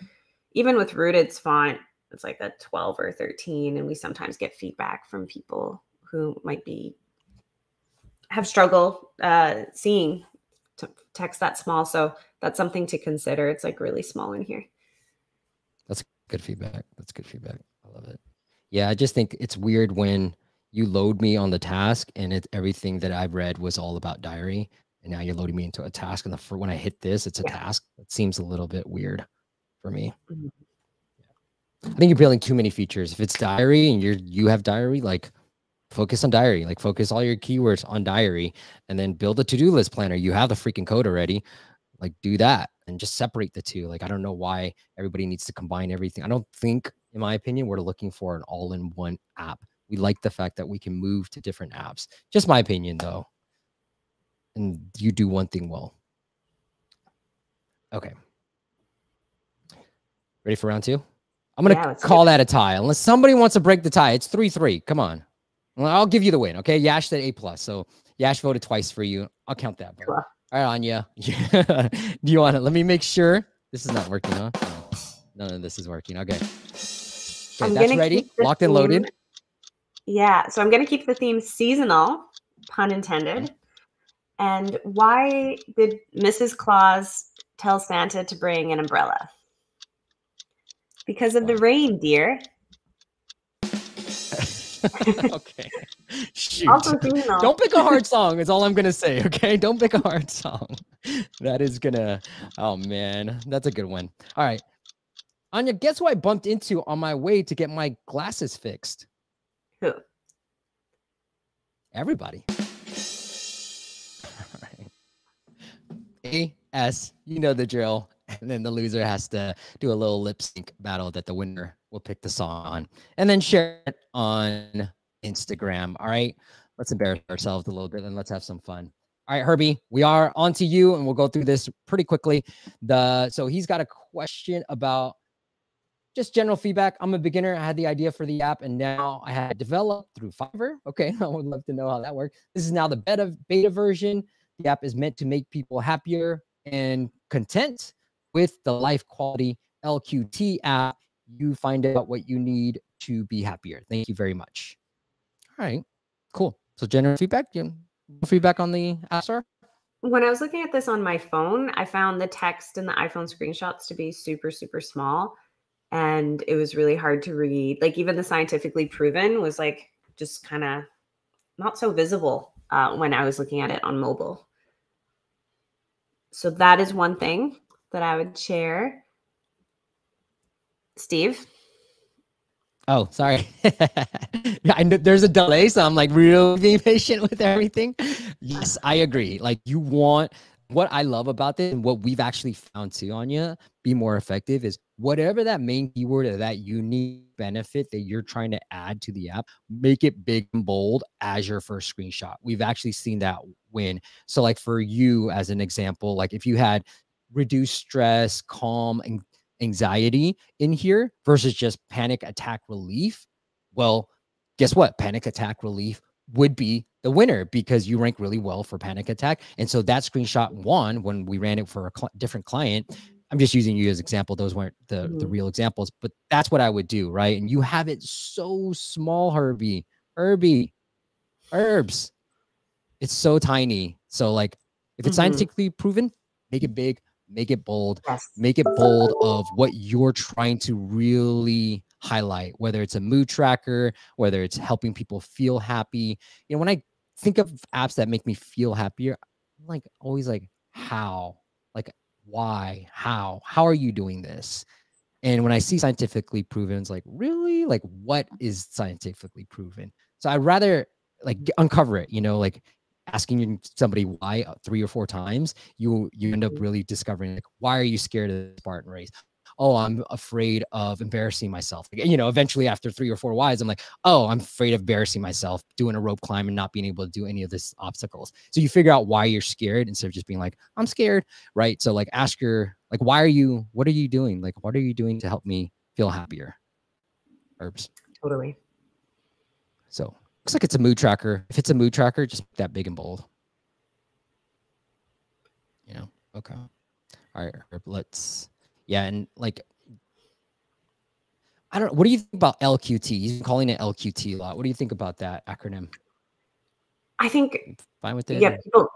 even with Rootd's font, it's like a 12 or 13, and we sometimes get feedback from people who might be have struggle uh, seeing text that small. So that's something to consider. It's like really small in here. That's good feedback. That's good feedback. I love it. Yeah, I just think it's weird when you load me on the task and it everything that I've read was all about diary. And now you're loading me into a task. And the for when I hit this, it's a yeah. task. It seems a little bit weird for me. Mm-hmm. I think you're building too many features. If it's diary and you're you have diary, like focus on diary like focus all your keywords on diary and then build a to-do list planner you have the freaking code already like do that and just separate the two like i don't know why everybody needs to combine everything i don't think in my opinion we're looking for an all-in-one app we like the fact that we can move to different apps just my opinion though and you do one thing well okay ready for round two i'm gonna yeah, call that a tie unless somebody wants to break the tie it's three three come on I'll give you the win. Okay. Yash said A plus. So Yash voted twice for you. I'll count that. Bro. All right, Ania. Do you want it? Let me make sure this is not working, huh? No, none of this is working. Okay. Okay, I'm that's ready. Locked and loaded. Yeah. So I'm gonna keep the theme seasonal, pun intended. And why did Mrs. Claus tell Santa to bring an umbrella? Because of the rain, dear. okay. Shoot. Don't pick a hard song, is all I'm gonna say. Okay. Don't pick a hard song. That is gonna oh man, that's a good one. All right. Ania, guess who I bumped into on my way to get my glasses fixed? Who? Everybody. A S. You know the drill. And then the loser has to do a little lip sync battle that the winner will pick the song on, and then share it on Instagram. All right, let's embarrass ourselves a little bit and let's have some fun. All right, Herbie, we are on to you, and we'll go through this pretty quickly. The so he's got a question about just general feedback. I'm a beginner. I had the idea for the app, and now I had developed through Fiverr. Okay, I would love to know how that worked. This is now the beta beta version. The app is meant to make people happier and content with the life quality LQT app. You find out what you need to be happier. Thank you very much. All right, cool. So general feedback. You feedback on the App Store? When I was looking at this on my phone, I found the text in the iPhone screenshots to be super, super small. And it was really hard to read. Like, even the scientifically proven was like just kind of not so visible uh, when I was looking at it on mobile. So, that is one thing that I would share. Steve? Oh, sorry. I know there's a delay, so I'm like real being patient with everything. Yes, I agree. Like you want what I love about this and what we've actually found too, Ania, be more effective is whatever that main keyword or that unique benefit that you're trying to add to the app, make it big and bold as your first screenshot. We've actually seen that win. So, like for you as an example, like if you had reduced stress, calm, and anxiety in here versus just panic attack relief, well, guess what? Panic attack relief would be the winner because you rank really well for panic attack. And so that screenshot won when we ran it for a cl- different client. I'm just using you as example. Those weren't the, mm-hmm. the real examples, but that's what I would do, right? And you have it so small, Herbie, Herbie, herbs. It's so tiny. So like if it's mm-hmm. scientifically proven, make it big, make it bold yes. make it bold of what you're trying to really highlight whether it's a mood tracker whether it's helping people feel happy. You know when i think of apps that make me feel happier I'm like always like how? Like why? How? How are you doing this? And when i see scientifically proven it's like really? Like what is scientifically proven? So i'd rather like uncover it you know like asking somebody why uh, three or four times, you you end up mm-hmm. really discovering like why are you scared of the Spartan race? Oh, I'm afraid of embarrassing myself. You know, eventually after three or four whys, I'm like, oh, I'm afraid of embarrassing myself, doing a rope climb and not being able to do any of this obstacles. So you figure out why you're scared instead of just being like, I'm scared, right? So like ask your like, why are you? What are you doing? Like, what are you doing to help me feel happier? Herbs. Totally. So Looks like it's a mood tracker. If it's a mood tracker, just that big and bold. You know, okay. All right, let's, yeah, and like, I don't what do you think about LQT? He's calling it LQT a lot. What do you think about that acronym? I think fine with it. Yeah, people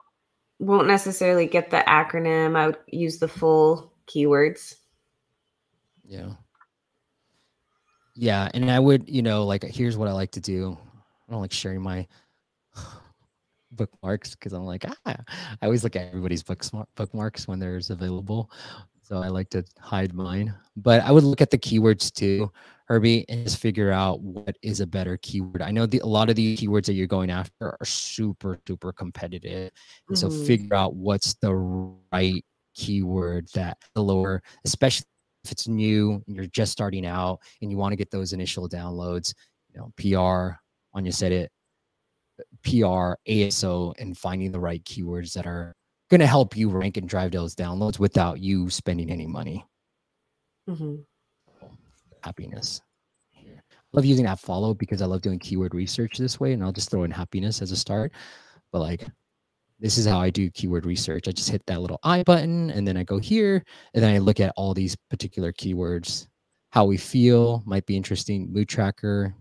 won't necessarily get the acronym. I would use the full keywords. Yeah. Yeah. And I would, you know, like here's what I like to do. I don't like sharing my bookmarks because I'm like, ah, I always look at everybody's bookmarks when there's available. So I like to hide mine. But I would look at the keywords too, Herbie, and just figure out what is a better keyword. I know the, a lot of the keywords that you're going after are super, super competitive. And mm-hmm. so figure out what's the right keyword that the lower, especially if it's new and you're just starting out and you want to get those initial downloads, you know, PR, Ania said it, PR, ASO, and finding the right keywords that are going to help you rank and drive those downloads without you spending any money. Mm-hmm. Happiness. I love using that follow because I love doing keyword research this way, and I'll just throw in happiness as a start. But like, this is how I do keyword research. I just hit that little I button, and then I go here, and then I look at all these particular keywords. How we feel might be interesting. Mood tracker,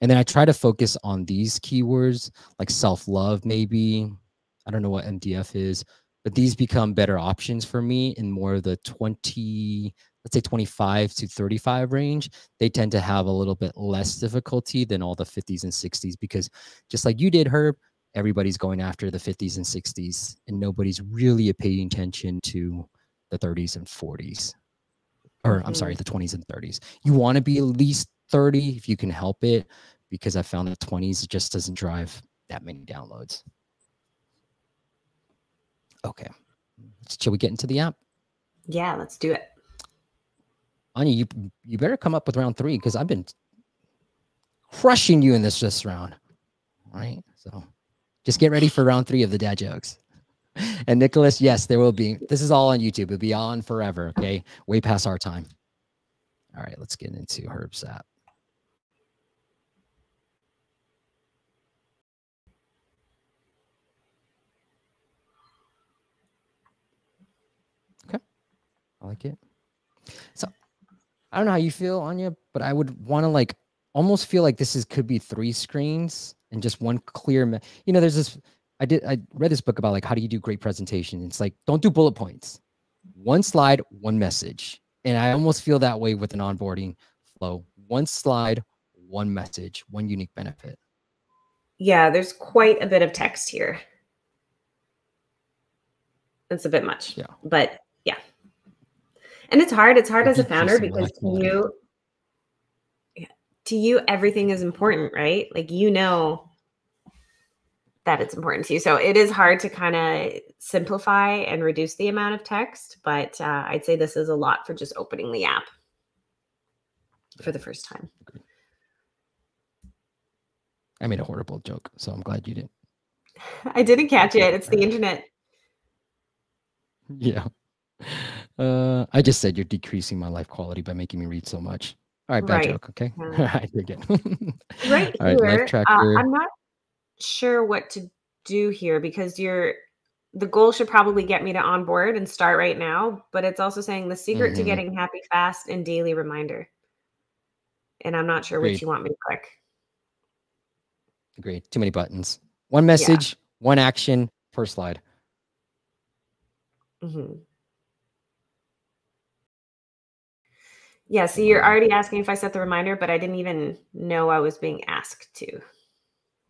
and then I try to focus on these keywords like self love, maybe. I don't know what MDF is, but these become better options for me in more of the 20, let's say 25 to 35 range. They tend to have a little bit less difficulty than all the 50s and 60s because just like you did, Herb, everybody's going after the 50s and 60s and nobody's really paying attention to the 30s and 40s or I'm sorry, mm-hmm. the 20s and 30s. You want to be at least 30 if you can help it, because I found the 20s just doesn't drive that many downloads. Okay. Shall we get into the app? Yeah, let's do it. Ania, you you better come up with round three because I've been crushing you in this this round. All right. So just get ready for round three of the dad jokes. And Nicholas, yes, there will be. This is all on YouTube. It'll be on forever. Okay. Way past our time. All right, let's get into Herb's app. Okay. I like it. So I don't know how you feel, Ania, but I would want to like almost feel like this is could be three screens and just one clear. you know, there's this. I did. I read this book about like how do you do great presentation. It's like don't do bullet points. One slide, one message, and I almost feel that way with an onboarding flow. One slide, one message, one unique benefit. Yeah, there's quite a bit of text here. It's a bit much. Yeah. But yeah. And it's hard. It's hard as a founder because to you to you everything is important right? Like you know that it's important to you. So it is hard to kind of simplify and reduce the amount of text but uh, i'd say this is a lot for just opening the app for the first time. I made a horrible joke so i'm glad you didn't. I didn't catch it. It's the internet. Yeah uh, i just said you're decreasing my life quality by making me read so much all right, bad right. joke. Okay. Yeah. I dig it. right All right, here, uh, I'm not sure what to do here because you're the goal should probably get me to onboard and start right now, but it's also saying the secret mm-hmm. to getting happy fast and daily reminder. And I'm not sure Agreed. which you want me to click. Agreed. Too many buttons. One message, yeah. one action per slide. Mm-hmm. Yeah, so you're already asking if I set the reminder, but I didn't even know I was being asked to.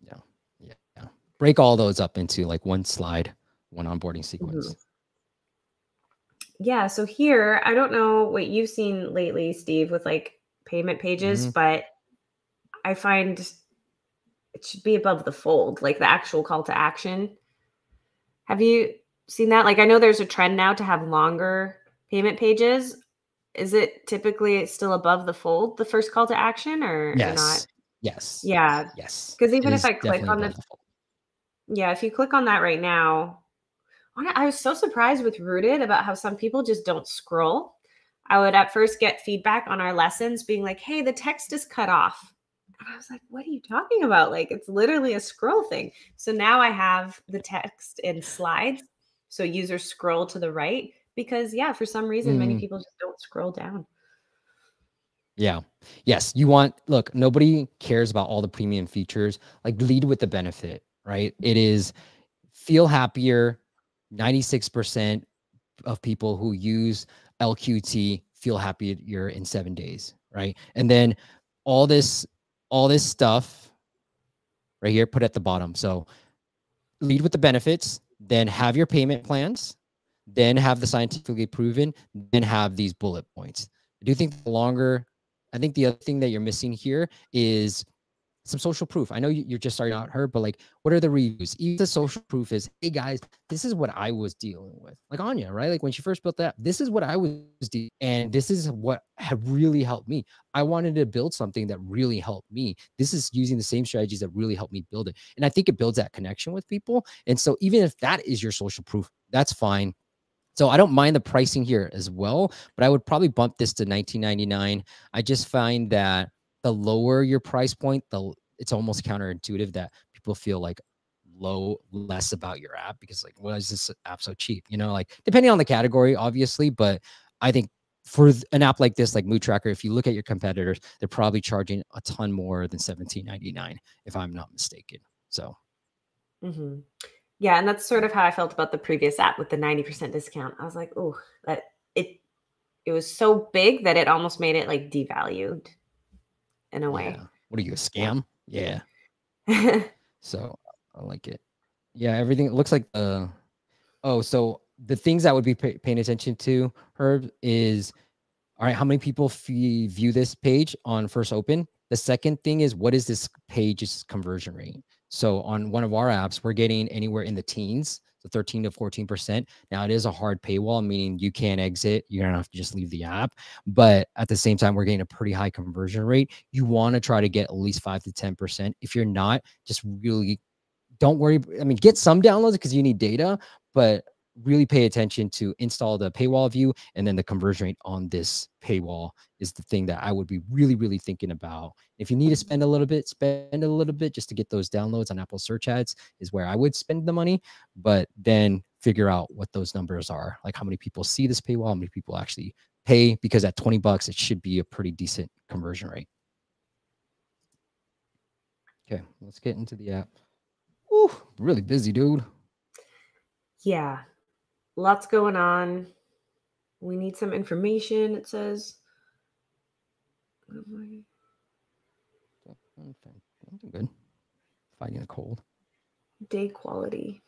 Yeah. Yeah. yeah. Break all those up into like one slide, one onboarding sequence. Mm-hmm. Yeah. So here, I don't know what you've seen lately, Steve, with like payment pages, mm-hmm. but I find it should be above the fold, like the actual call to action. Have you seen that? Like, I know there's a trend now to have longer payment pages is it typically still above the fold, the first call to action, or, yes. or not? Yes. Yeah. Yes. Because even if I click on the, yeah, if you click on that right now, I was so surprised with Rootd about how some people just don't scroll. I would at first get feedback on our lessons being like, hey, the text is cut off. And I was like, what are you talking about? Like, it's literally a scroll thing. So now I have the text in slides. So users scroll to the right because yeah, for some reason, mm. many people just don't scroll down. Yeah. Yes. You want, look, nobody cares about all the premium features. Like lead with the benefit, right? It is feel happier. 96% of people who use LQT feel happier in seven days, right? And then all this, all this stuff right here, put at the bottom. So lead with the benefits, then have your payment plans, then have the scientifically proven, then have these bullet points. I do think the longer, I think the other thing that you're missing here is some social proof. I know you're just starting out her, but like, what are the reviews? Even the social proof is, hey guys, this is what I was dealing with. Like Ania, right? Like when she first built that, this is what I was dealing, and this is what had really helped me. I wanted to build something that really helped me. This is using the same strategies that really helped me build it, and I think it builds that connection with people. And so even if that is your social proof, that's fine. So I don't mind the pricing here as well, but I would probably bump this to 19.99. I just find that the lower your price point, the it's almost counterintuitive that people feel like low less about your app because like why is this app so cheap? You know, like depending on the category, obviously, but I think for an app like this, like Mood Tracker, if you look at your competitors, they're probably charging a ton more than 17.99, if I'm not mistaken. So. Mm-hmm. Yeah, and that's sort of how I felt about the previous app with the 90% discount. I was like, oh, that it it was so big that it almost made it like devalued in a way. Yeah. What are you, a scam? Yeah. so I like it. Yeah, everything looks like uh oh, so the things I would be pay, paying attention to, Herb, is all right, how many people view this page on first open? The second thing is what is this page's conversion rate? So on one of our apps, we're getting anywhere in the teens. The 13 to 14%. Now it is a hard paywall, meaning you can't exit. You're gonna have to just leave the app. But at the same time, we're getting a pretty high conversion rate. You want to try to get at least five to 10%. If you're not, just really don't worry. I mean, get some downloads because you need data, but really pay attention to install the paywall view and then the conversion rate on this paywall is the thing that I would be really, really thinking about. If you need to mm-hmm. spend a little bit, spend a little bit just to get those downloads on Apple search ads is where I would spend the money, but then figure out what those numbers are. Like how many people see this paywall, how many people actually pay, because at 20 bucks, it should be a pretty decent conversion rate. Okay, let's get into the app. Ooh, really busy, dude. Yeah, lots going on. We need some information, it says. I'm good. Fighting a cold. Day quality.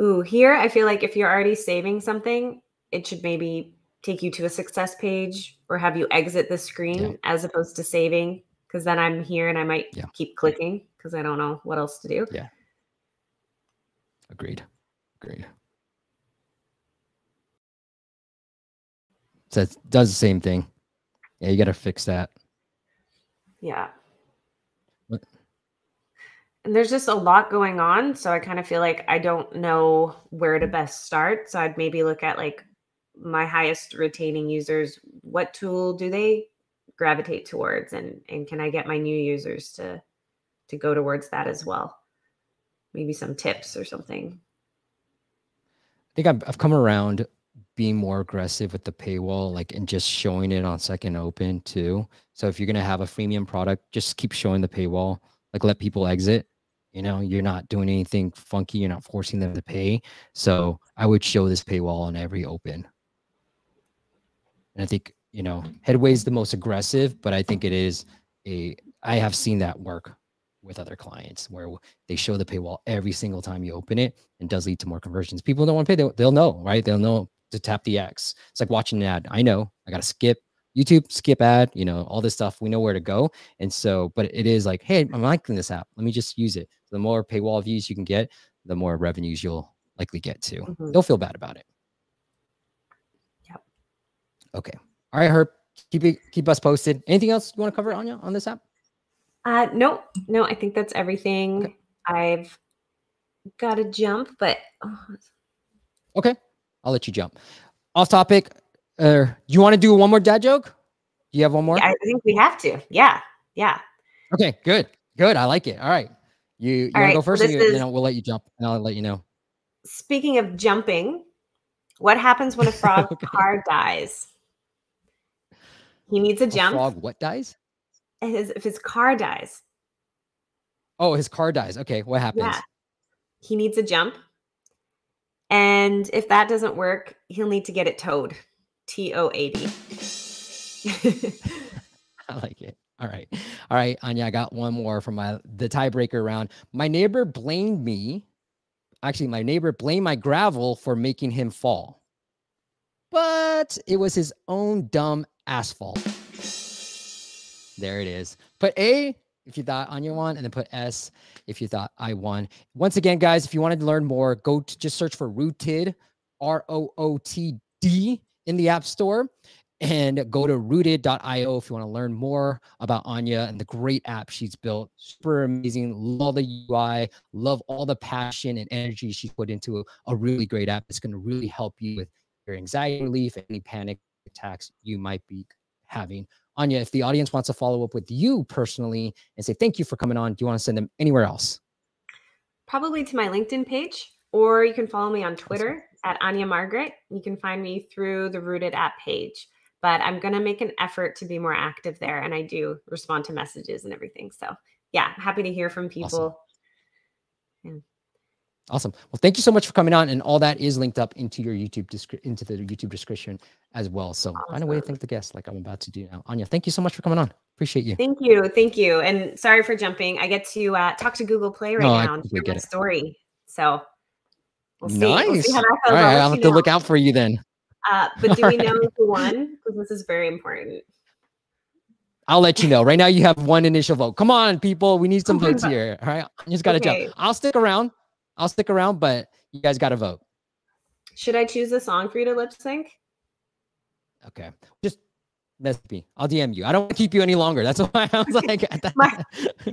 Ooh, here I feel like if you're already saving something, it should maybe take you to a success page or have you exit the screen yeah. as opposed to saving. Because then I'm here and I might yeah. keep clicking because I don't know what else to do. Yeah. Agreed. Agreed. So it does the same thing. Yeah, you got to fix that. Yeah. What? And there's just a lot going on. So I kind of feel like I don't know where to best start. So I'd maybe look at like my highest retaining users. What tool do they gravitate towards? And and can I get my new users to to go towards that as well? Maybe some tips or something. I think I've, I've come around being more aggressive with the paywall, like and just showing it on second open too. So if you're gonna have a freemium product, just keep showing the paywall, like let people exit. You know, you're not doing anything funky, you're not forcing them to pay. So I would show this paywall on every open. And I think, you know, Headway is the most aggressive, but I think it is a I have seen that work with other clients where they show the paywall every single time you open it and does lead to more conversions. People don't want to pay, they'll, they'll know, right? They'll know to tap the X. It's like watching an ad. I know I got to skip YouTube, skip ad, you know, all this stuff. We know where to go. And so, but it is like, hey, I'm liking this app. Let me just use it. The more paywall views you can get, the more revenues you'll likely get to. Mm-hmm. They'll feel bad about it. Yep. Okay. All right, Herb. Keep it, keep us posted. Anything else you want to cover, Ania, on this app? Uh, no, no, I think that's everything. Okay. I've got to jump, but oh. okay, I'll let you jump. Off topic. Uh, you want to do one more dad joke? You have one more? Yeah, I think we have to. Yeah, yeah. Okay, good, good. I like it. All right, you you want right, to go first? So you, is, then we'll let you jump, and I'll let you know. Speaking of jumping, what happens when a frog okay. car dies? He needs a, a jump. Frog what dies? His if his car dies. Oh, his car dies. Okay, what happens? Yeah. He needs a jump. And if that doesn't work, he'll need to get it towed. T O A D. I like it. All right. All right, Ania, I got one more from my the tiebreaker round. My neighbor blamed me. Actually, my neighbor blamed my gravel for making him fall. But it was his own dumb asphalt. There it is. Put A if you thought Ania won, and then put S if you thought I won. Once again, guys, if you wanted to learn more, go to just search for Rootd, R O O T D in the App Store and go to rootd.io if you want to learn more about Ania and the great app she's built. Super amazing. Love the UI, love all the passion and energy she put into a, a really great app. It's going to really help you with your anxiety relief, any panic attacks you might be having. Ania, if the audience wants to follow up with you personally and say thank you for coming on, do you want to send them anywhere else? Probably to my LinkedIn page, or you can follow me on Twitter at Ania Margaret. You can find me through the Rootd app page. But I'm going to make an effort to be more active there. And I do respond to messages and everything. So, yeah, happy to hear from people. Awesome. Yeah. Awesome. Well, thank you so much for coming on, and all that is linked up into your YouTube descri- into the YouTube description as well. So awesome. find a way to thank the guests, like I'm about to do now. Ania, thank you so much for coming on. Appreciate you. Thank you, thank you, and sorry for jumping. I get to uh, talk to Google Play right no, now and hear my story. So we'll see. Nice. We'll see all right, I'll have to know. look out for you then. Uh, but do we know who won? Because this is very important. I'll let you know. Right now, you have one initial vote. Come on, people. We need some votes here. All right. You just got to okay. jump. I'll stick around. I'll stick around, but you guys got to vote. Should I choose a song for you to lip sync? Okay. Just message me. I'll DM you. I don't want to keep you any longer. That's why I was like, my,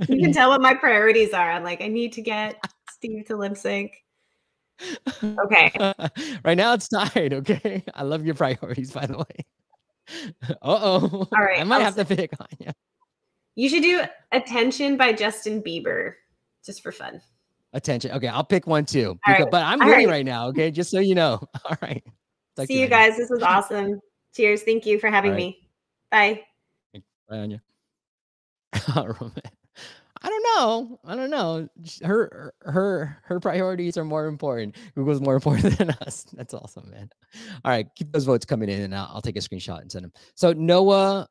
you can tell what my priorities are. I'm like, I need to get Steve to lip sync. Okay. right now it's tied. Okay. I love your priorities, by the way. Uh oh. All right. I might I'll have to pick on you. You should do Attention by Justin Bieber just for fun. Attention. Okay. I'll pick one too. Because, right. But I'm ready right. right. now. Okay. Just so you know. All right. Talk See you, you guys. This was awesome. Cheers. Thank you for having right. me. Bye. Bye, Ania. I don't know. I don't know. Her her her priorities are more important. Google's more important than us. That's awesome, man. All right, keep those votes coming in, and I'll, I'll take a screenshot and send them. So Noah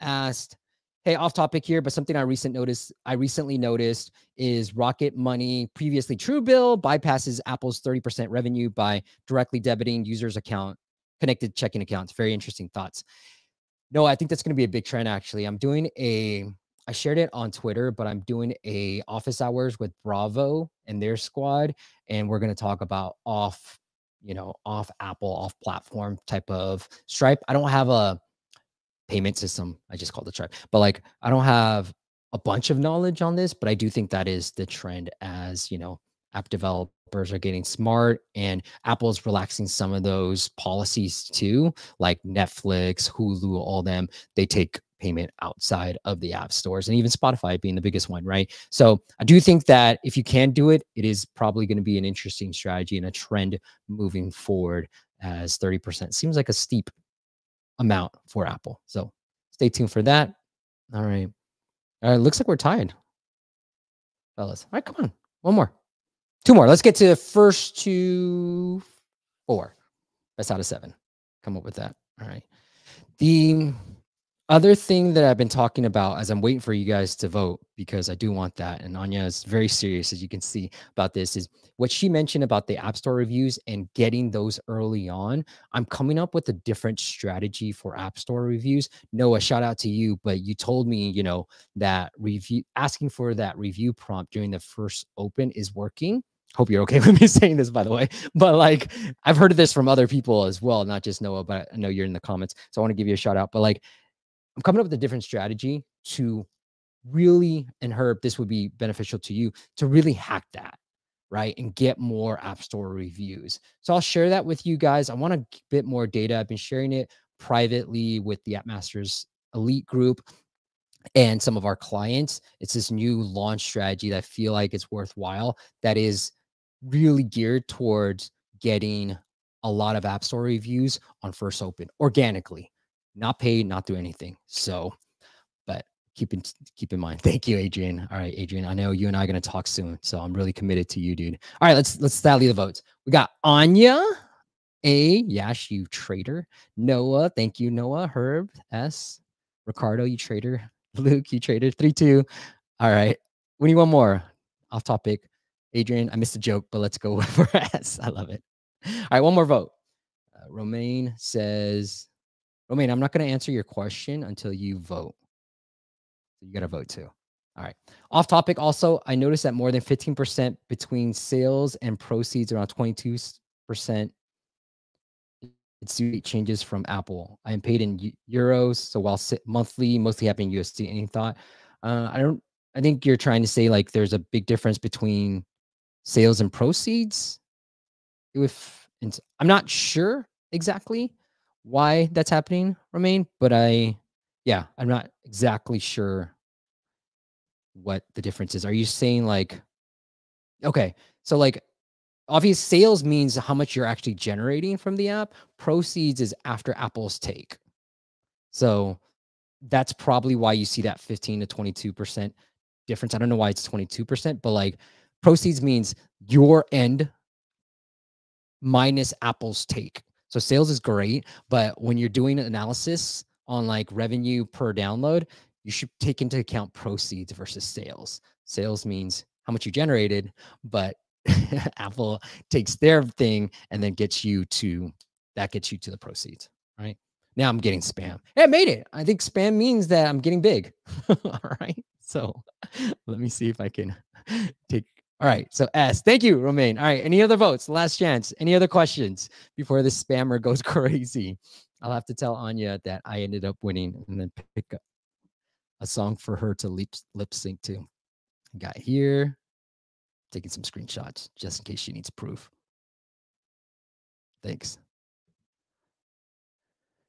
asked, "Hey, off topic here, but something I recent noticed. I recently noticed is Rocket Money, previously Truebill, bypasses Apple's 30% revenue by directly debiting users' account connected checking accounts. Very interesting thoughts. No, I think that's going to be a big trend. Actually, I'm doing a I shared it on Twitter, but I'm doing a office hours with Bravo and their squad, and we're going to talk about off, you know, off Apple, off platform type of Stripe. I don't have a payment system. I just called it Stripe, but like I don't have a bunch of knowledge on this, but I do think that is the trend as you know, app developers are getting smart and Apple's relaxing some of those policies too, like Netflix, Hulu, all them. They take payment outside of the app stores and even Spotify being the biggest one, right? So I do think that if you can do it, it is probably going to be an interesting strategy and a trend moving forward as 30% seems like a steep amount for Apple. So stay tuned for that. All right. All right. Looks like we're tied. Fellas. All right, come on. One more. Two more. Let's get to the first two four. That's out of seven. Come up with that. All right. The other thing that I've been talking about as I'm waiting for you guys to vote, because I do want that, and Ania is very serious, as you can see about this, is what she mentioned about the App Store reviews and getting those early on. I'm coming up with a different strategy for App Store reviews. Noah, shout out to you, but you told me, you know, that review asking for that review prompt during the first open is working. Hope you're okay with me saying this, by the way. But like, I've heard of this from other people as well, not just Noah, but I know you're in the comments. So I want to give you a shout out. But like, I'm coming up with a different strategy to really, and Herb, this would be beneficial to you to really hack that, right? And get more App Store reviews. So I'll share that with you guys. I want a bit more data. I've been sharing it privately with the App Masters Elite group and some of our clients. It's this new launch strategy that I feel like it's worthwhile that is really geared towards getting a lot of App Store reviews on First Open organically not paid, not do anything. So, but keep in keep in mind. Thank you, Adrian. All right, Adrian. I know you and I are gonna talk soon, so I'm really committed to you, dude. All right, let's let's tally the votes. We got Ania, A, Yash, you traitor. Noah, thank you, Noah. Herb, S, Ricardo, you traitor. Luke, you traitor. Three, two. All right. We need one more. Off topic. Adrian, I missed a joke, but let's go for S. I love it. All right, one more vote. Uh, Romaine says Romaine, I'm not going to answer your question until you vote. You got to vote too. All right. Off topic also, I noticed that more than 15% between sales and proceeds, around 22% it's due changes from Apple. I am paid in euros, so while monthly, mostly happening USD. Any thought? Uh, I don't. I think you're trying to say like there's a big difference between sales and proceeds. If I'm not sure exactly, why that's happening, Romain, but I, yeah, I'm not exactly sure what the difference is. Are you saying like, okay, so like, obvious sales means how much you're actually generating from the app. Proceeds is after Apple's take. So that's probably why you see that 15 to 22% difference. I don't know why it's 22%, but like proceeds means your end minus Apple's take. So sales is great, but when you're doing analysis on like revenue per download, you should take into account proceeds versus sales. Sales means how much you generated, but Apple takes their thing and then gets you to that gets you to the proceeds, right? Now I'm getting spam. Hey, I made it. I think spam means that I'm getting big. All right. So let me see if I can take All right. So S. Thank you, Romaine. All right. Any other votes? Last chance. Any other questions before the spammer goes crazy? I'll have to tell Ania that I ended up winning and then pick up a song for her to lip, lip sync to. Got here. Taking some screenshots just in case she needs proof. Thanks.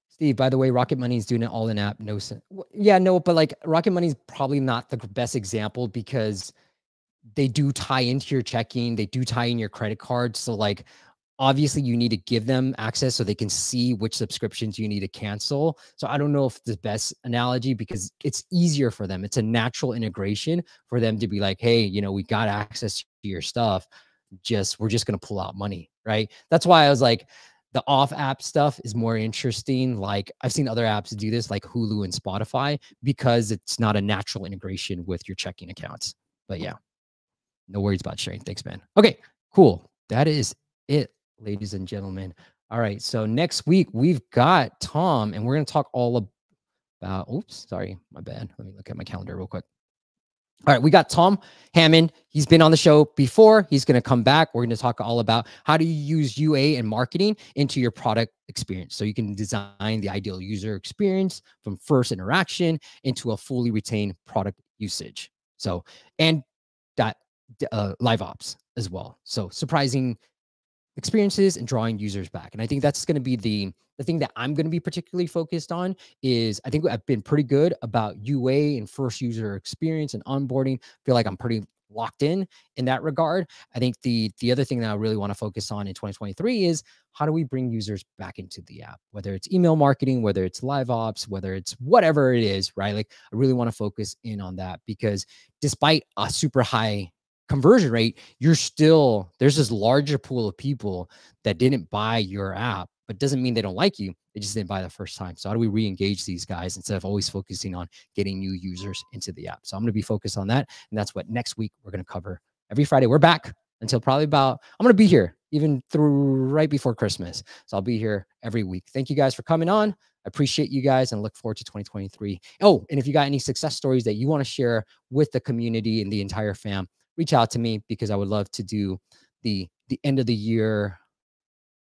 Steve, by the way, Rocket Money is doing it all in app. No, yeah, no, but like Rocket Money is probably not the best example because they do tie into your checking, they do tie in your credit card. So, like, obviously, you need to give them access so they can see which subscriptions you need to cancel. So, I don't know if the best analogy because it's easier for them. It's a natural integration for them to be like, hey, you know, we got access to your stuff. Just we're just gonna pull out money, right? That's why I was like, the off app stuff is more interesting. Like I've seen other apps do this, like Hulu and Spotify, because it's not a natural integration with your checking accounts. But yeah, no worries about sharing. Thanks, man. Okay, cool. That is it, ladies and gentlemen. All right. So next week we've got Tom, and we're going to talk all about. Oops, sorry, my bad. Let me look at my calendar real quick. All right, we got Tom Hammond. He's been on the show before. He's going to come back. We're going to talk all about how do you use UA and marketing into your product experience so you can design the ideal user experience from first interaction into a fully retained product usage. So, and that uh, live ops as well. So, surprising experiences and drawing users back. And I think that's going to be the the thing that I'm going to be particularly focused on is I think I've been pretty good about UA and first user experience and onboarding. feel like I'm pretty locked in in that regard. I think the the other thing that I really want to focus on in 2023 is how do we bring users back into the app, whether it's email marketing, whether it's live ops, whether it's whatever it is, right? Like I really want to focus in on that because despite a super high conversion rate, you're still there's this larger pool of people that didn't buy your app, but doesn't mean they don't like you. They just didn't buy the first time. So how do we re-engage these guys instead of always focusing on getting new users into the app? So I'm going to be focused on that, and that's what next week we're going to cover. Every Friday we're back until probably about I'm going to be here even through right before Christmas. So I'll be here every week. Thank you guys for coming on. I appreciate you guys and look forward to 2023. Oh, and if you got any success stories that you want to share with the community and the entire fam, reach out to me because I would love to do the the end of the year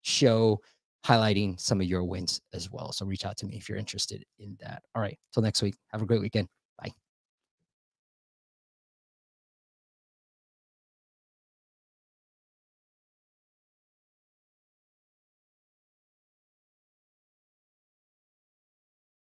show highlighting some of your wins as well. So reach out to me if you're interested in that. All right. Till next week. Have a great weekend.